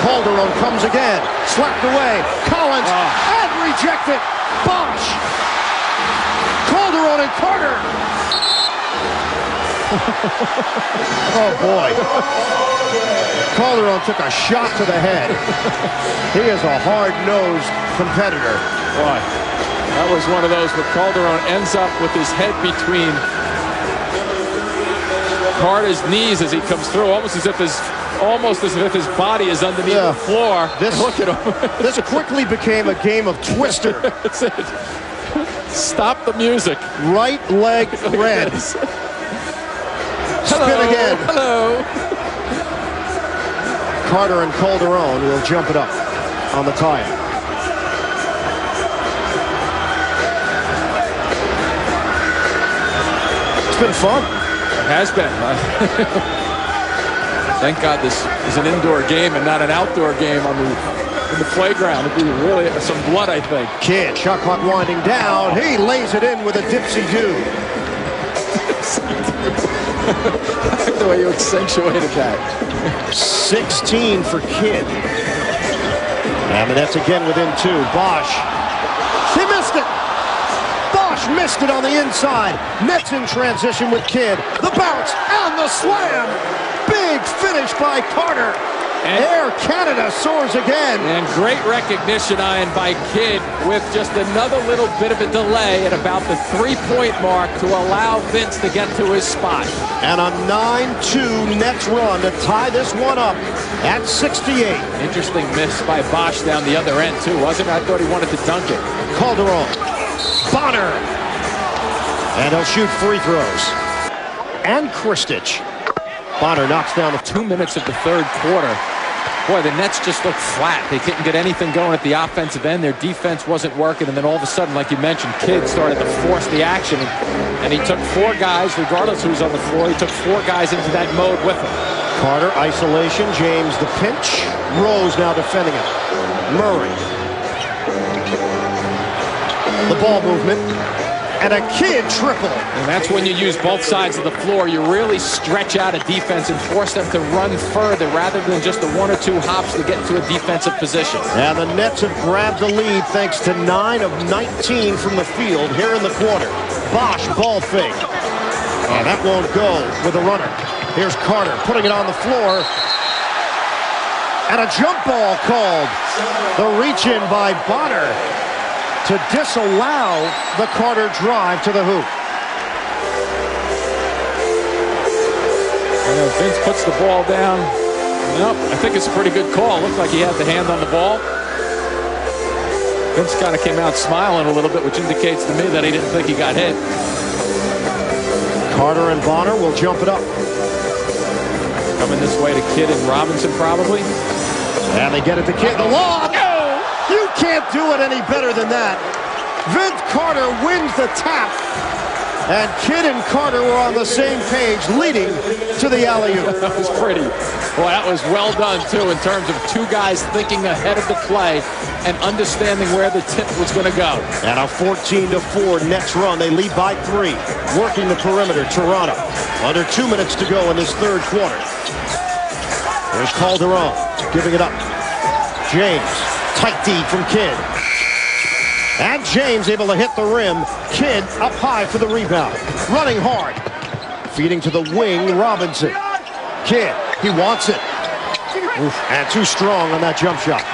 Calderon comes again. Slapped away. Collins. Oh. And rejected. Bosh. Calderon and Carter. [LAUGHS] oh, boy. Calderon took a shot to the head. he is a hard-nosed competitor. Boy, that was one of those where Calderon ends up with his head between Carter's knees as he comes through, almost as if his almost as if his body is underneath yeah. the floor. [LAUGHS] This, Look at him. this quickly became a game of twister. [LAUGHS] That's it. Stop the music. Right leg [LAUGHS] red. Spin Hello. again. Hello. Carter and Calderon will jump it up on the tie. It's been fun. It has been. [LAUGHS] Thank God this is an indoor game and not an outdoor game on the in the playground. It'd be really some blood, I think. Kidd, shot clock winding down. He lays it in with a dipsy-do. [LAUGHS] the way you accentuated that. 16 for Kidd. And the Nets again within two. Bosh. He missed it. Missed it on the inside. Nets in transition with Kidd. The bounce and the slam. Big finish by Carter. And Air Canada soars again. And great recognition, Ian, by Kidd with just another little bit of a delay at about the three-point mark to allow Vince to get to his spot. And a 9-2 Nets run to tie this one up at 68. Interesting miss by Bosh down the other end, too, wasn't it? I thought he wanted to dunk it. Calderon. Bonner. And he'll shoot free throws. And Krstic. Bonner knocks down the two minutes of the third quarter. Boy, the Nets just looked flat. They couldn't get anything going at the offensive end. Their defense wasn't working. And then all of a sudden, like you mentioned, Kidd started to force the action. And he took four guys, regardless who's on the floor, he took four guys into that mode with him. Carter, isolation. James, the pinch. Rose now defending it. Murray. The ball movement and a Kidd triple. And that's when you use both sides of the floor. You really stretch out a defense and force them to run further rather than just the one or two hops to get into a defensive position. And the Nets have grabbed the lead thanks to 9 of 19 from the field here in the quarter. Bosh ball fake. And that won't go with a runner. Here's Carter putting it on the floor. And a jump ball called. The reach in by Bonner to disallow the Carter drive to the hoop. You know, Vince puts the ball down. Nope, I think it's a pretty good call. Looked like he had the hand on the ball. Vince kind of came out smiling a little bit, which indicates to me that he didn't think he got hit. Carter and Bonner will jump it up. Coming this way to Kidd and Robinson, probably. And they get it to Kidd. The lob! You can't do it any better than that. Vince Carter wins the tap. And Kidd and Carter were on the same page, leading to the alley-oop. [LAUGHS] that was pretty. Well, that was well done, too, in terms of two guys thinking ahead of the play and understanding where the tip was going to go. And a 14-4 Nets run. They lead by three, working the perimeter. Toronto under two minutes to go in this third quarter. There's Calderon giving it up. James Tight D from Kidd. And James able to hit the rim. Kidd up high for the rebound. Running hard. Feeding to the wing, Robinson. Kidd, he wants it. Oof, and too strong on that jump shot.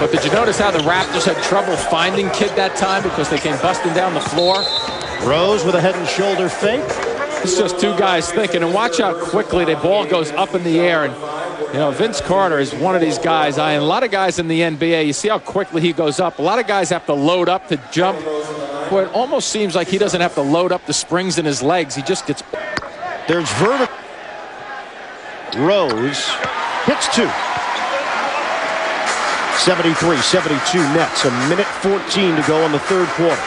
But did you notice how the Raptors had trouble finding Kidd that time because they came busting down the floor? Rose with a head and shoulder fake. It's just two guys thinking, and watch how quickly the ball goes up in the air. And you know, Vince Carter is one of these guys. I and a lot of guys in the NBA, you see how quickly he goes up. A lot of guys have to load up to jump. Boy, it almost seems like he doesn't have to load up the springs in his legs. He just gets. There's vertical. Rose hits two. 73-72 Nets. A minute 14 to go in the third quarter.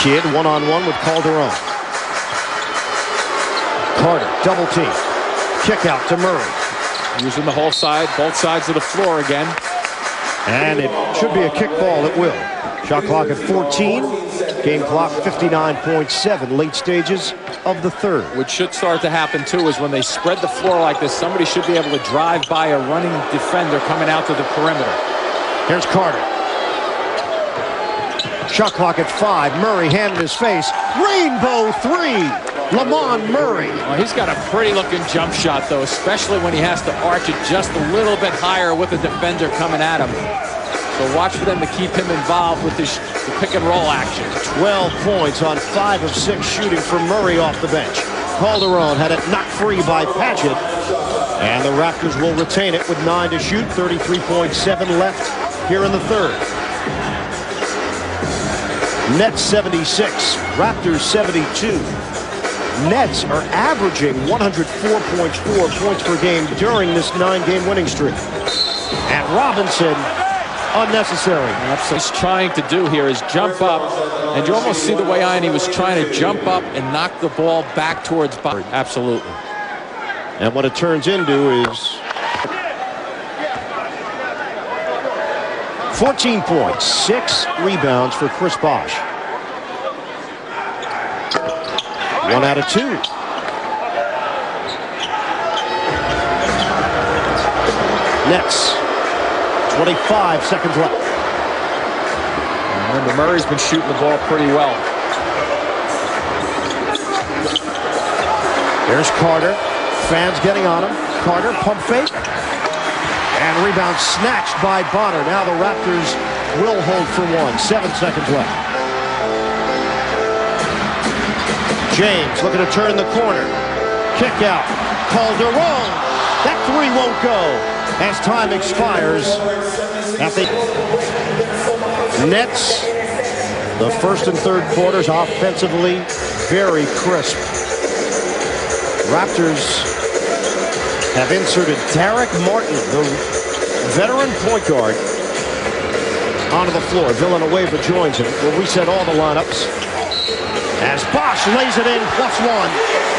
Kidd one-on-one -on -one with Calderon. Carter, double team. Kick out to Murray. Using the whole side, both sides of the floor again. And it should be a kick ball. It will. Shot clock at 14. Game clock 59.7. Late stages of the third. What should start to happen, too, is when they spread the floor like this, somebody should be able to drive by a running defender coming out to the perimeter. Here's Carter. Shot clock at five. Murray hand in his face. Rainbow three. Lamond Murray. Well, he's got a pretty looking jump shot, though, especially when he has to arch it just a little bit higher with a defender coming at him. So watch for them to keep him involved with this the pick and roll action. 12 points on 5 of 6 shooting for Murray off the bench. Calderon had it knocked free by Padgett. And the Raptors will retain it with 9 to shoot. 33.7 left here in the third. Nets 76, Raptors 72. Nets are averaging 104.4 points per game during this nine-game winning streak. And Robinson unnecessary. That's what he's trying to do here is jump up, and you almost see the way Ian was trying to jump up and knock the ball back towards Bosh. Absolutely. And what it turns into is 14 points, six rebounds for Chris Bosh. One out of two. Nets. 25 seconds left. Remember, Murray's been shooting the ball pretty well. Here's Carter. Fans getting on him. Carter, pump fake. And rebound snatched by Bonner. Now the Raptors will hold for one. Seven seconds left. James looking to turn the corner. Kick out. Calderon. That three won't go as time expires at the Nets. The first and third quarters offensively very crisp. Raptors have inserted Darrick Martin, the veteran point guard, onto the floor. Villanueva joins him. We'll reset all the lineups. As Bosh lays it in, plus one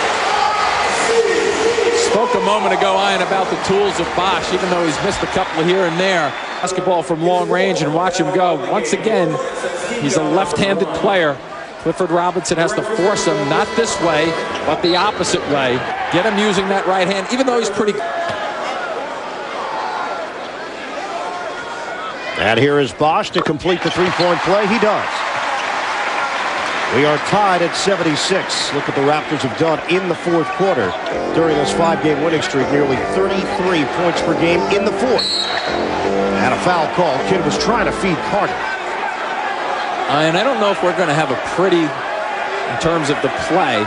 spoke a moment ago, Ian, about the tools of Bosh, even though he's missed a couple here and there. Basketball from long range and watch him go. Once again, he's a left-handed player. Clifford Robinson has to force him, not this way, but the opposite way. Get him using that right hand, even though he's pretty... And here is Bosh to complete the three-point play. He does. We are tied at 76. Look what the Raptors have done in the fourth quarter during this five-game winning streak. Nearly 33 points per game in the fourth. And a foul call. Kidd was trying to feed Carter. Uh, and I don't know if we're going to have a pretty, in terms of the play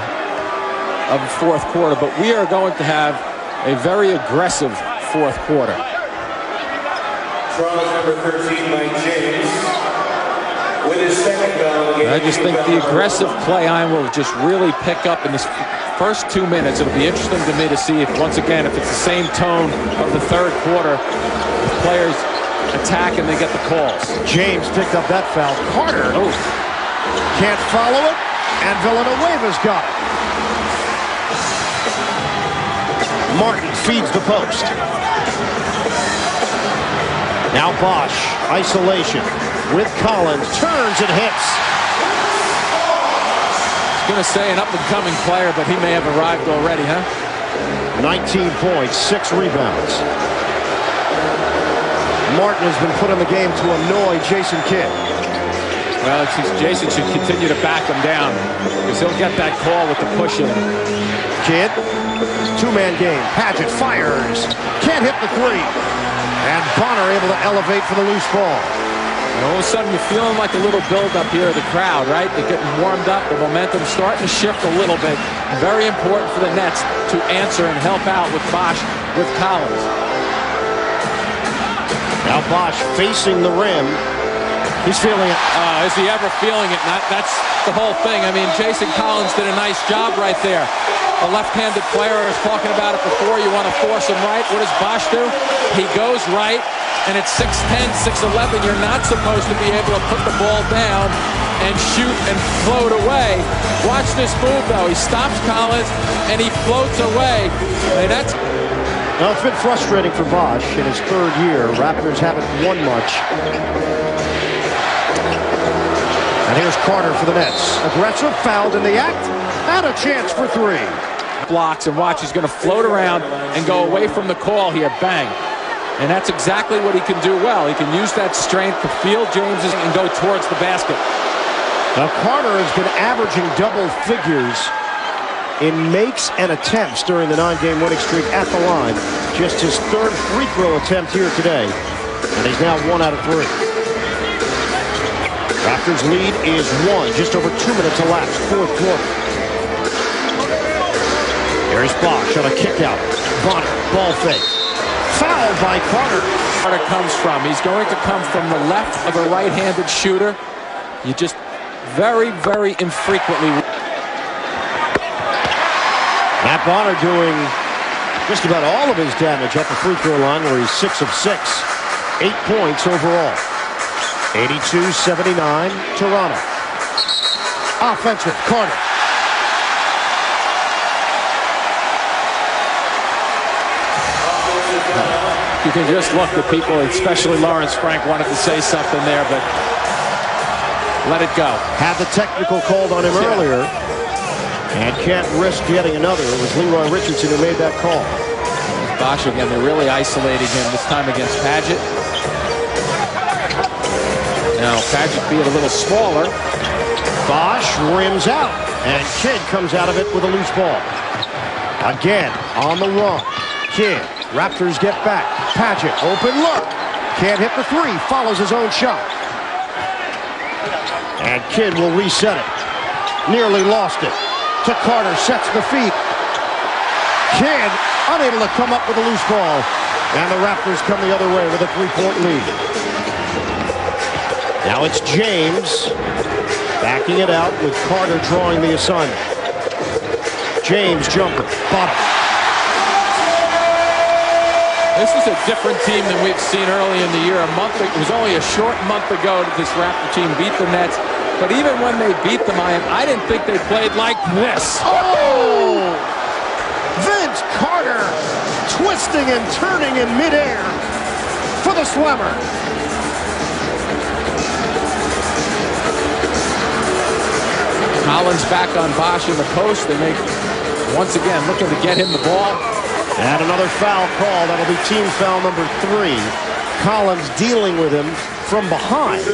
of the fourth quarter, but we are going to have a very aggressive fourth quarter. Draws number 13, Mike James. I just think the aggressive play I will just really pick up in this first two minutes. It'll be interesting to me to see if, once again, if it's the same tone of the third quarter, the players attack and they get the calls. James picked up that foul. Carter oh. can't follow it, and Villanueva's got it. Martin feeds the post. Now Bosh, isolation with Collins. Turns and hits. Was going to say an up-and-coming player, but he may have arrived already, huh? 19 points, six rebounds. Martin has been put in the game to annoy Jason Kidd. Well, Jason should continue to back him down because he'll get that call with the push in. Kidd, two-man game. Padgett fires. Can't hit the three. And Bonner able to elevate for the loose ball. And all of a sudden, you're feeling like a little build-up here of the crowd, right? They're getting warmed up. The momentum's starting to shift a little bit. Very important for the Nets to answer and help out with Bosh, with Collins. Now Bosh facing the rim. He's feeling it. Uh, is he ever feeling it? Not, that's the whole thing. I mean, Jason Collins did a nice job right there. A left-handed player I was talking about it before. You want to force him right. What does Bosh do? He goes right and at 6'10", 6'11", you're not supposed to be able to put the ball down and shoot and float away. Watch this move, though. He stops Collins, and he floats away. I mean, that's... Well, it's been frustrating for Bosh in his third year. Raptors haven't won much. And here's Carter for the Nets. Aggressive, fouled in the act, and a chance for three. Blocks, and watch, he's going to float around and go away from the call here. Bang. And that's exactly what he can do well. He can use that strength to field James's and go towards the basket. Now Carter has been averaging double figures in makes and attempts during the nine-game winning streak at the line. Just his third free throw attempt here today. And he's now one out of three. Raptors lead is one. Just over two minutes elapsed. Fourth quarter. Here's Bosh on a kick out. Bonner, ball fake foul by Carter. Carter comes from. He's going to come from the left of a right-handed shooter. You just very, very infrequently. Matt Bonner doing just about all of his damage at the free throw line where he's six of six. Eight points overall. 82-79, Toronto. Offensive, Carter. You can just look at people, especially Lawrence Frank wanted to say something there, but let it go. Had the technical called on him Yeah. earlier and can't risk getting another. It was Leroy Richardson who made that call. Bosh again, they're really isolating him this time against Padgett. Now, Padgett being a little smaller. Bosh rims out, and Kidd comes out of it with a loose ball. Again, on the run. Kidd, Raptors get back. Padgett, open look. Can't hit the three, follows his own shot. And Kidd will reset it. Nearly lost it. To Carter, sets the feet. Kidd unable to come up with a loose ball. And the Raptors come the other way with a three-point lead. Now it's James backing it out with Carter drawing the assignment. James jumper, bottom. This is a different team than we've seen early in the year. A month, it was only a short month ago that this Raptor team beat the Nets. But even when they beat them, I, I didn't think they played like this. Oh! Vince Carter twisting and turning in midair for the slammer. Collins back on Bosh in the post. They make, once again, looking to get him the ball. And another foul call. That'll be team foul number three. Collins dealing with him from behind.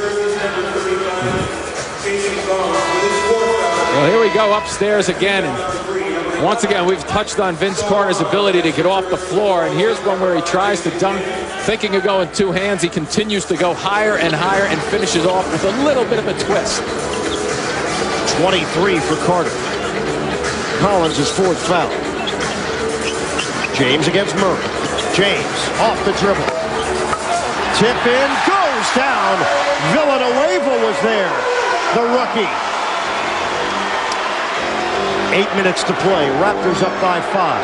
Well, here we go upstairs again. And once again, we've touched on Vince Carter's ability to get off the floor. And here's one where he tries to dunk, thinking of going two hands. He continues to go higher and higher and finishes off with a little bit of a twist. 23 for Carter. Collins' is fourth foul. James against Murray. James off the dribble. Tip in, goes down. Villanueva was there, the rookie. Eight minutes to play. Raptors up by five.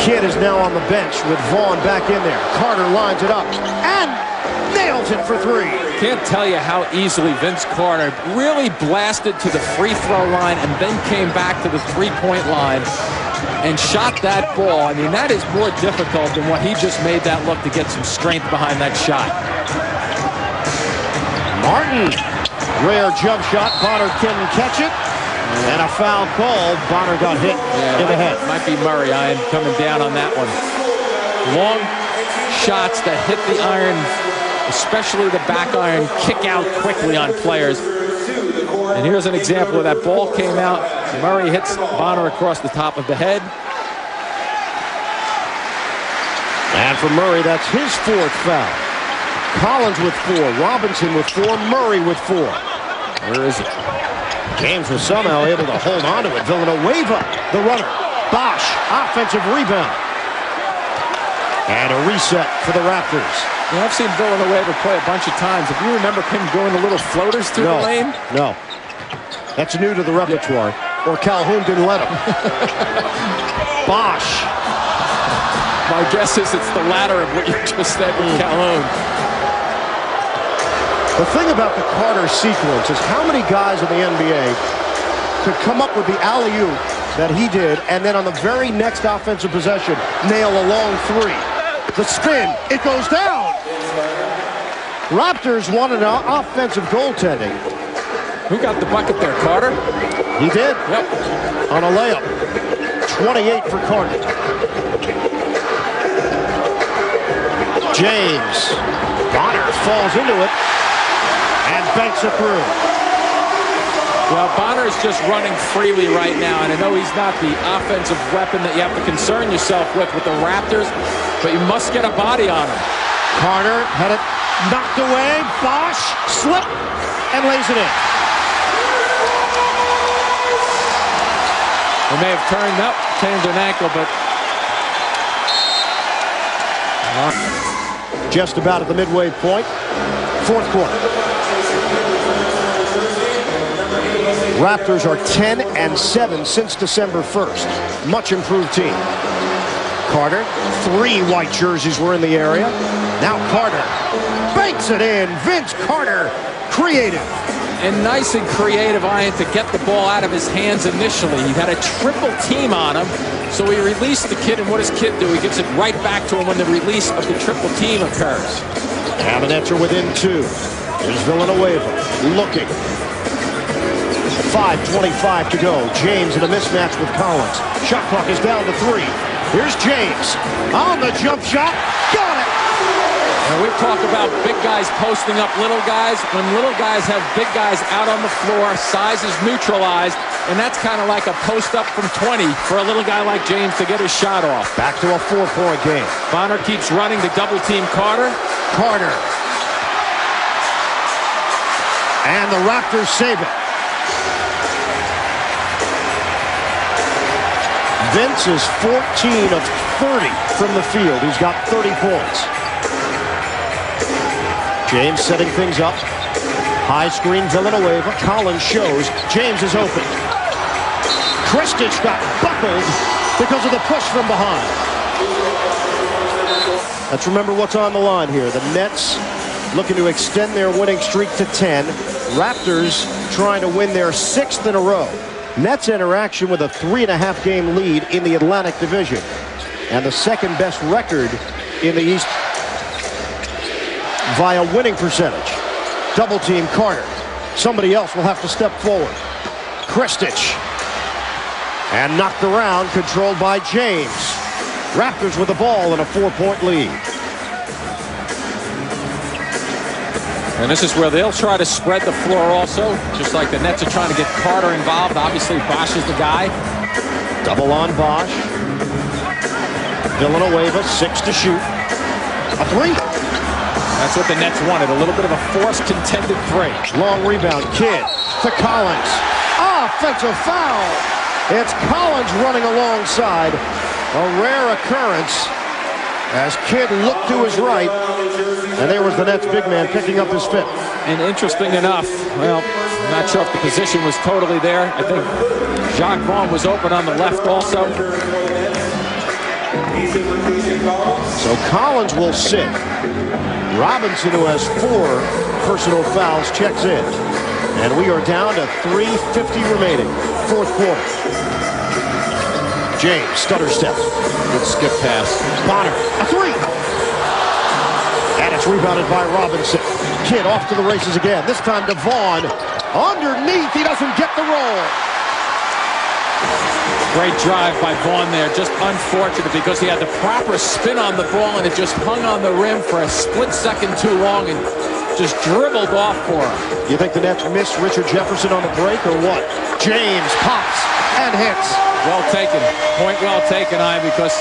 Kidd is now on the bench with Vaughn back in there. Carter lines it up and nails it for three. Can't tell you how easily Vince Carter really blasted to the free throw line and then came back to the three-point line and shot that ball. I mean, that is more difficult than what he just made that look to get some strength behind that shot. Martin, rare jump shot. Bonner couldn't catch it. And a foul call. Bonner got hit in the head. Might be Murray. I am coming down on that one. Long shots that hit the iron, especially the back iron, kick out quickly on players. And here's an example of that ball came out. Murray hits Bonner across the top of the head. And for Murray, that's his fourth foul. Collins with four. Robinson with four. Murray with four. Where is it? James was somehow able to hold on to it. Villanueva, the runner. Bosh, offensive rebound. And a reset for the Raptors. You know, I've seen Villanueva play a bunch of times. If you remember him going the little floaters through No, the lane, no. That's new to the repertoire. Or Calhoun didn't let him. [LAUGHS] Bosh. my guess is it's the latter of what you just said with hmm. Calhoun. The thing about the Carter sequence is how many guys in the NBA could come up with the alley-oop that he did, and then on the very next offensive possession, nail a long three. The spin, it goes down. Raptors wanted an offensive goaltending. Who got the bucket there, Carter? He did Yep. on a layup. 28 for Carter. James. Bonner falls into it and banks it through. Well, Bonner is just running freely right now, and I know he's not the offensive weapon that you have to concern yourself with with the Raptors, but you must get a body on him. Carter had it knocked away. Bosh slip and lays it in. They may have turned up, turned an ankle, but Just about at the midway. Fourth quarter. Raptors are 10 and 7 since December 1st. Much improved team. Carter, three white jerseys were in the area. Now Carter banks it in. Vince Carter, creative. And nice and creative, Ian, to get the ball out of his hands initially. He had a triple team on him, so he released the Kidd, and what does Kidd do? He gives it right back to him when the release of the triple team occurs. And are within two. There's Villanueva looking. 5.25 to go. James in a mismatch with Collins. Shot clock is down to three. Here's James on the jump shot. Got it. And we talk about big guys posting up little guys. When little guys have big guys out on the floor, size is neutralized, and that's kind of like a post up from 20 for a little guy like James to get his shot off. Back to a four-point game. Bonner keeps running to double team Carter. Carter. And the Raptors save it. Vince is 14 of 30 from the field. He's got 30 points. James setting things up. High screen Villanueva. Collins shows. James is open. Krstic got buckled because of the push from behind. Let's remember what's on the line here. The Nets looking to extend their winning streak to 10. Raptors trying to win their sixth in a row. Nets interaction with a three and a half game lead in the Atlantic Division and the second best record in the East via winning percentage. Double team Carter. Somebody else will have to step forward. Krstic. And knocked around, controlled by James. Raptors with the ball in a four-point lead. And this is where they'll try to spread the floor also, just like the Nets are trying to get Carter involved. Obviously, Bosh is the guy. Double on Bosh. Villanueva, six to shoot. A three. That's what the Nets wanted, a little bit of a forced contended three. Long rebound, Kidd to Collins. Offensive foul. It's Collins running alongside. A rare occurrence as Kidd looked to his right. And there was the Nets big man picking up his fifth. And interesting enough, well, I'm not sure if the position was totally there. I think Jacque Vaughn was open on the left also. So Collins will sit. Robinson, who has four personal fouls, checks in. And we are down to 3.50 remaining. Fourth quarter. James, stutter step. Good skip pass. Bonner, a three. And it's rebounded by Robinson. Kidd off to the races again. This time to Vaughn. Underneath, he doesn't get the roll. Great drive by Vaughn there. Just unfortunate because he had the proper spin on the ball and it just hung on the rim for a split second too long and just dribbled off for him. You think the Nets missed Richard Jefferson on the break or what? James pops and hits. Well taken. Point well taken, I, because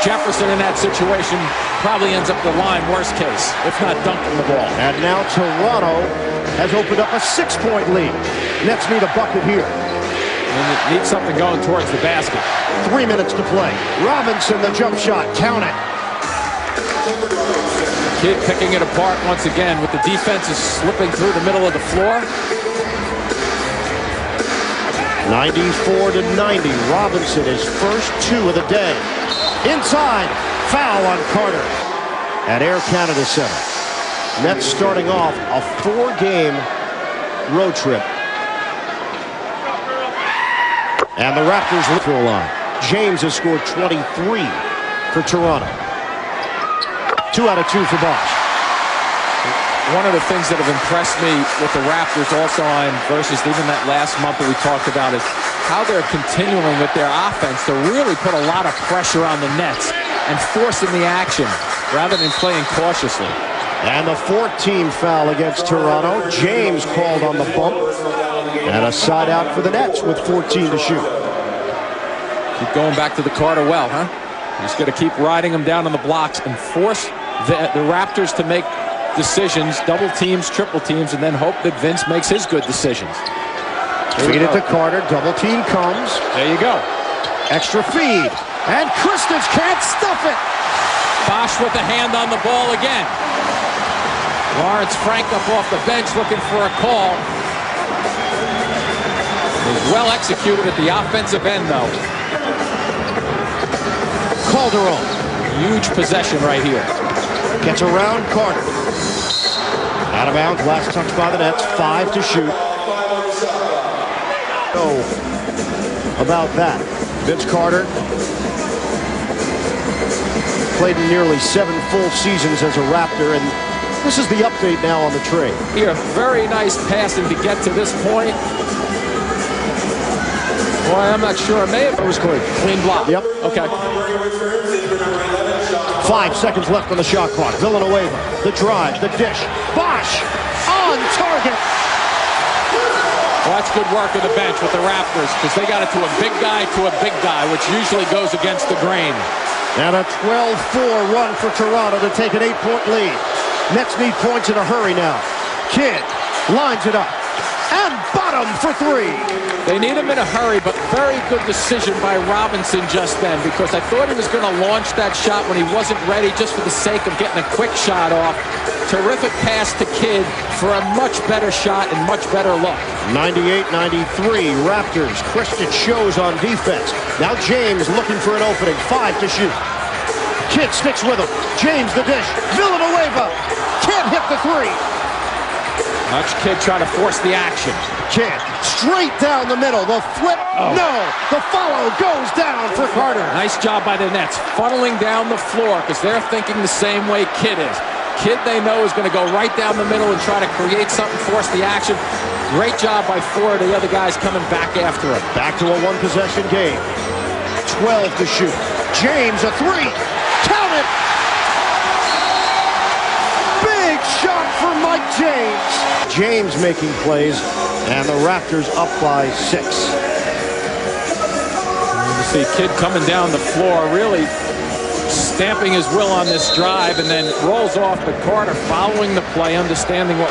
Jefferson in that situation probably ends up the line, worst case, if not dunking the ball. And now Toronto has opened up a six-point lead. Nets need a bucket here. And it needs something going towards the basket. Three minutes to play. Robinson, the jump shot. Count it. Kidd picking it apart once again with the defense is slipping through the middle of the floor. 94 to 90. Robinson is first two of the day. Inside. Foul on Carter. At Air Canada Center. Nets starting off a four-game road trip. And the Raptors look to a line. James has scored 23 for Toronto. Two out of two for Bosh. One of the things that have impressed me with the Raptors also on versus even that last month that we talked about is how they're continuing with their offense to really put a lot of pressure on the Nets and forcing the action rather than playing cautiously. And the 14 foul against Toronto. James called on the bump. And a side out for the Nets with 14 to shoot. Keep going back to the Carter well, huh? He's going to keep riding them down on the blocks and force the, the Raptors to make decisions, double teams, triple teams, and then hope that Vince makes his good decisions. Feed it to Carter. Double team comes. There you go. Extra feed. And Krstic can't stuff it. Bosh with the hand on the ball again. Lawrence Frank up off the bench looking for a call. Was well executed at the offensive end, though. Calderon Huge possession right here. gets around Carter. Out of bounds, last touch by the Nets, five to shoot. Oh, about that. Vince Carter played in nearly seven full seasons as a Raptor, and this is the update now on the trade. Here, very nice passing to get to this point. Boy, I'm not sure. I may have It was clean. clean block. Yep. Okay. Five seconds left on the shot clock. Villanueva, the drive, the dish. Bosh on target. Well, that's good work of the bench with the Raptors because they got it to a big guy to a big guy, which usually goes against the grain. And a 12-4 run for Toronto to take an eight-point lead. Nets need points in a hurry now. Kidd lines it up. And for three. They need him in a hurry, but very good decision by Robinson just then because I thought he was going to launch that shot when he wasn't ready just for the sake of getting a quick shot off. Terrific pass to Kidd for a much better shot and much better look. 98-93 Raptors. Krstic shows on defense. Now James looking for an opening. Five to shoot. Kidd sticks with him. James the dish. Villanueva can't hit the three. Much Kidd trying to force the action. Can't. Straight down the middle. The flip. Oh. No. The follow goes down for Carter. Nice job by the Nets, funneling down the floor because they're thinking the same way Kidd is. Kidd they know is going to go right down the middle and try to create something, force the action. Great job by four of the other guys coming back after him. Back to a one-possession game. 12 to shoot. James a three. Count it. Big shot for Mike James. James making plays, and the Raptors up by six. You see Kidd coming down the floor, really stamping his will on this drive, and then rolls off to Carter, following the play, understanding what.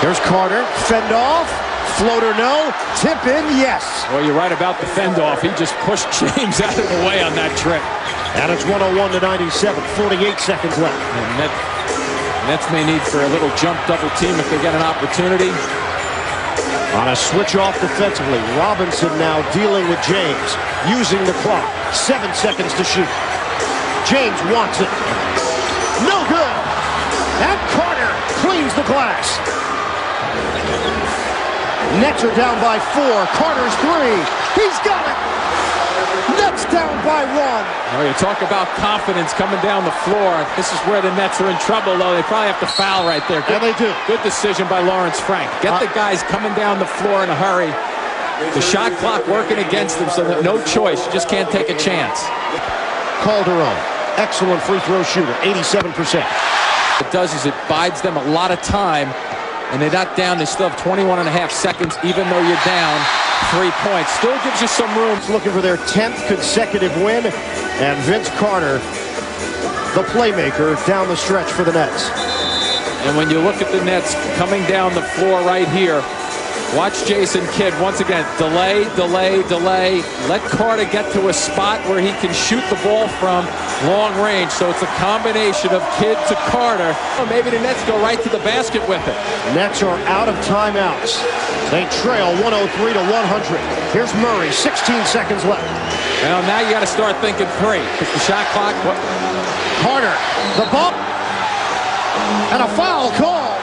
Here's Carter. Fend off. Floater no. Tip in yes. Well, you're right about the fend off. He just pushed [LAUGHS] James out of the way on that trip. And it's 101 to 97. 48 seconds left. Nets may need for a little jump double team if they get an opportunity. On a switch off defensively, Robinson now dealing with James, using the clock. Seven seconds to shoot. James wants it. No good. And Carter cleans the glass. Nets are down by four. Carter's three. He's got it. Nets down by one. Oh, you talk about confidence coming down the floor. This is where the Nets are in trouble, though. They probably have to foul right there. And they do. Good decision by Lawrence Frank. Get uh, the guys coming down the floor in a hurry. The shot clock working against them, so that no choice. You just can't take a chance. Calderon, excellent free throw shooter, 87%. What it does is it bides them a lot of time, and they're not down. They still have 21 and a half seconds, even though you're down three points. Still gives you some room. Looking for their 10th consecutive win. And Vince Carter, the playmaker, down the stretch for the Nets. And when you look at the Nets coming down the floor right here, watch Jason Kidd once again. Delay, delay, delay. Let Carter get to a spot where he can shoot the ball from long range. So it's a combination of Kidd to Carter. Or maybe the Nets go right to the basket with it. Nets are out of timeouts. They trail 103 to 100. Here's Murray, 16 seconds left. Well, now you got to start thinking three because the shot clock. Carter, the ball, and a foul call.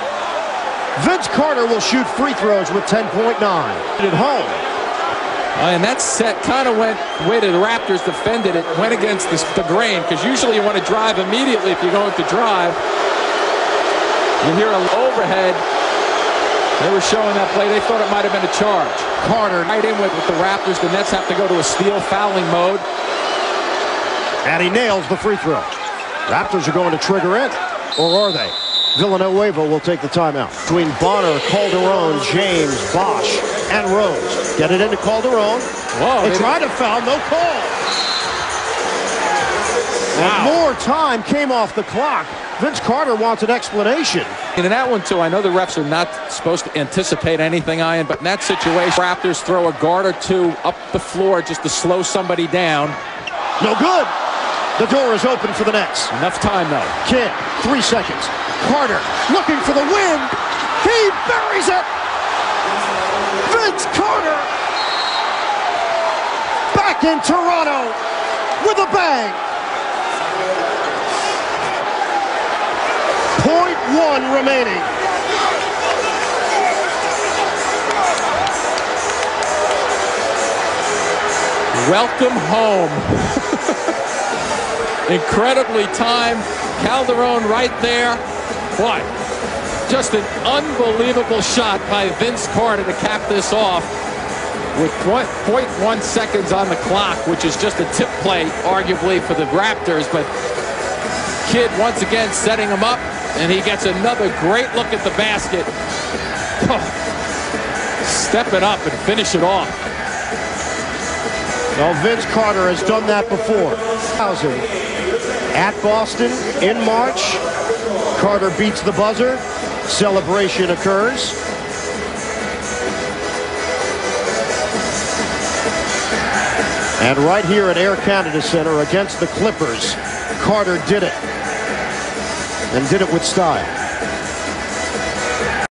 Vince Carter will shoot free throws with 10.9 at home. Uh, and that set kind of went the way the Raptors defended it, went against the, the grain, because usually you want to drive immediately if you're going to drive. You hear an overhead. They were showing that play. They thought it might have been a charge. Carter, Right in with, with the Raptors. The Nets have to go to a steal fouling mode. and he nails the free throw. Raptors are going to trigger it, or are they? Villanueva will take the timeout. Between Bonner, Calderon, James, Bosh, and Rose. Get it into Calderon. Whoa, They they- tried to foul, no call. And more time came off the clock. Vince Carter wants an explanation. And in that one, too, I know the refs are not supposed to anticipate anything, Ian, but in that situation, Raptors throw a guard or two up the floor just to slow somebody down. No good. The door is open for the Nets. Enough time, though. Kidd, three seconds. Carter looking for the win. He buries it. Vince Carter back in Toronto. with a bang. Point one remaining. Welcome home. [LAUGHS] Incredibly timed. Calderon right there. What? Just an unbelievable shot by Vince Carter to cap this off with 0.1 seconds on the clock, which is just a tip play, arguably, for the Raptors. But Kidd once again setting him up, and he gets another great look at the basket. Oh, Step it up and finish it off. Well, Vince Carter has done that before. At Boston in March, Carter beats the buzzer. Celebration occurs. And right here at Air Canada Center against the Clippers, Carter did it. And did it with style.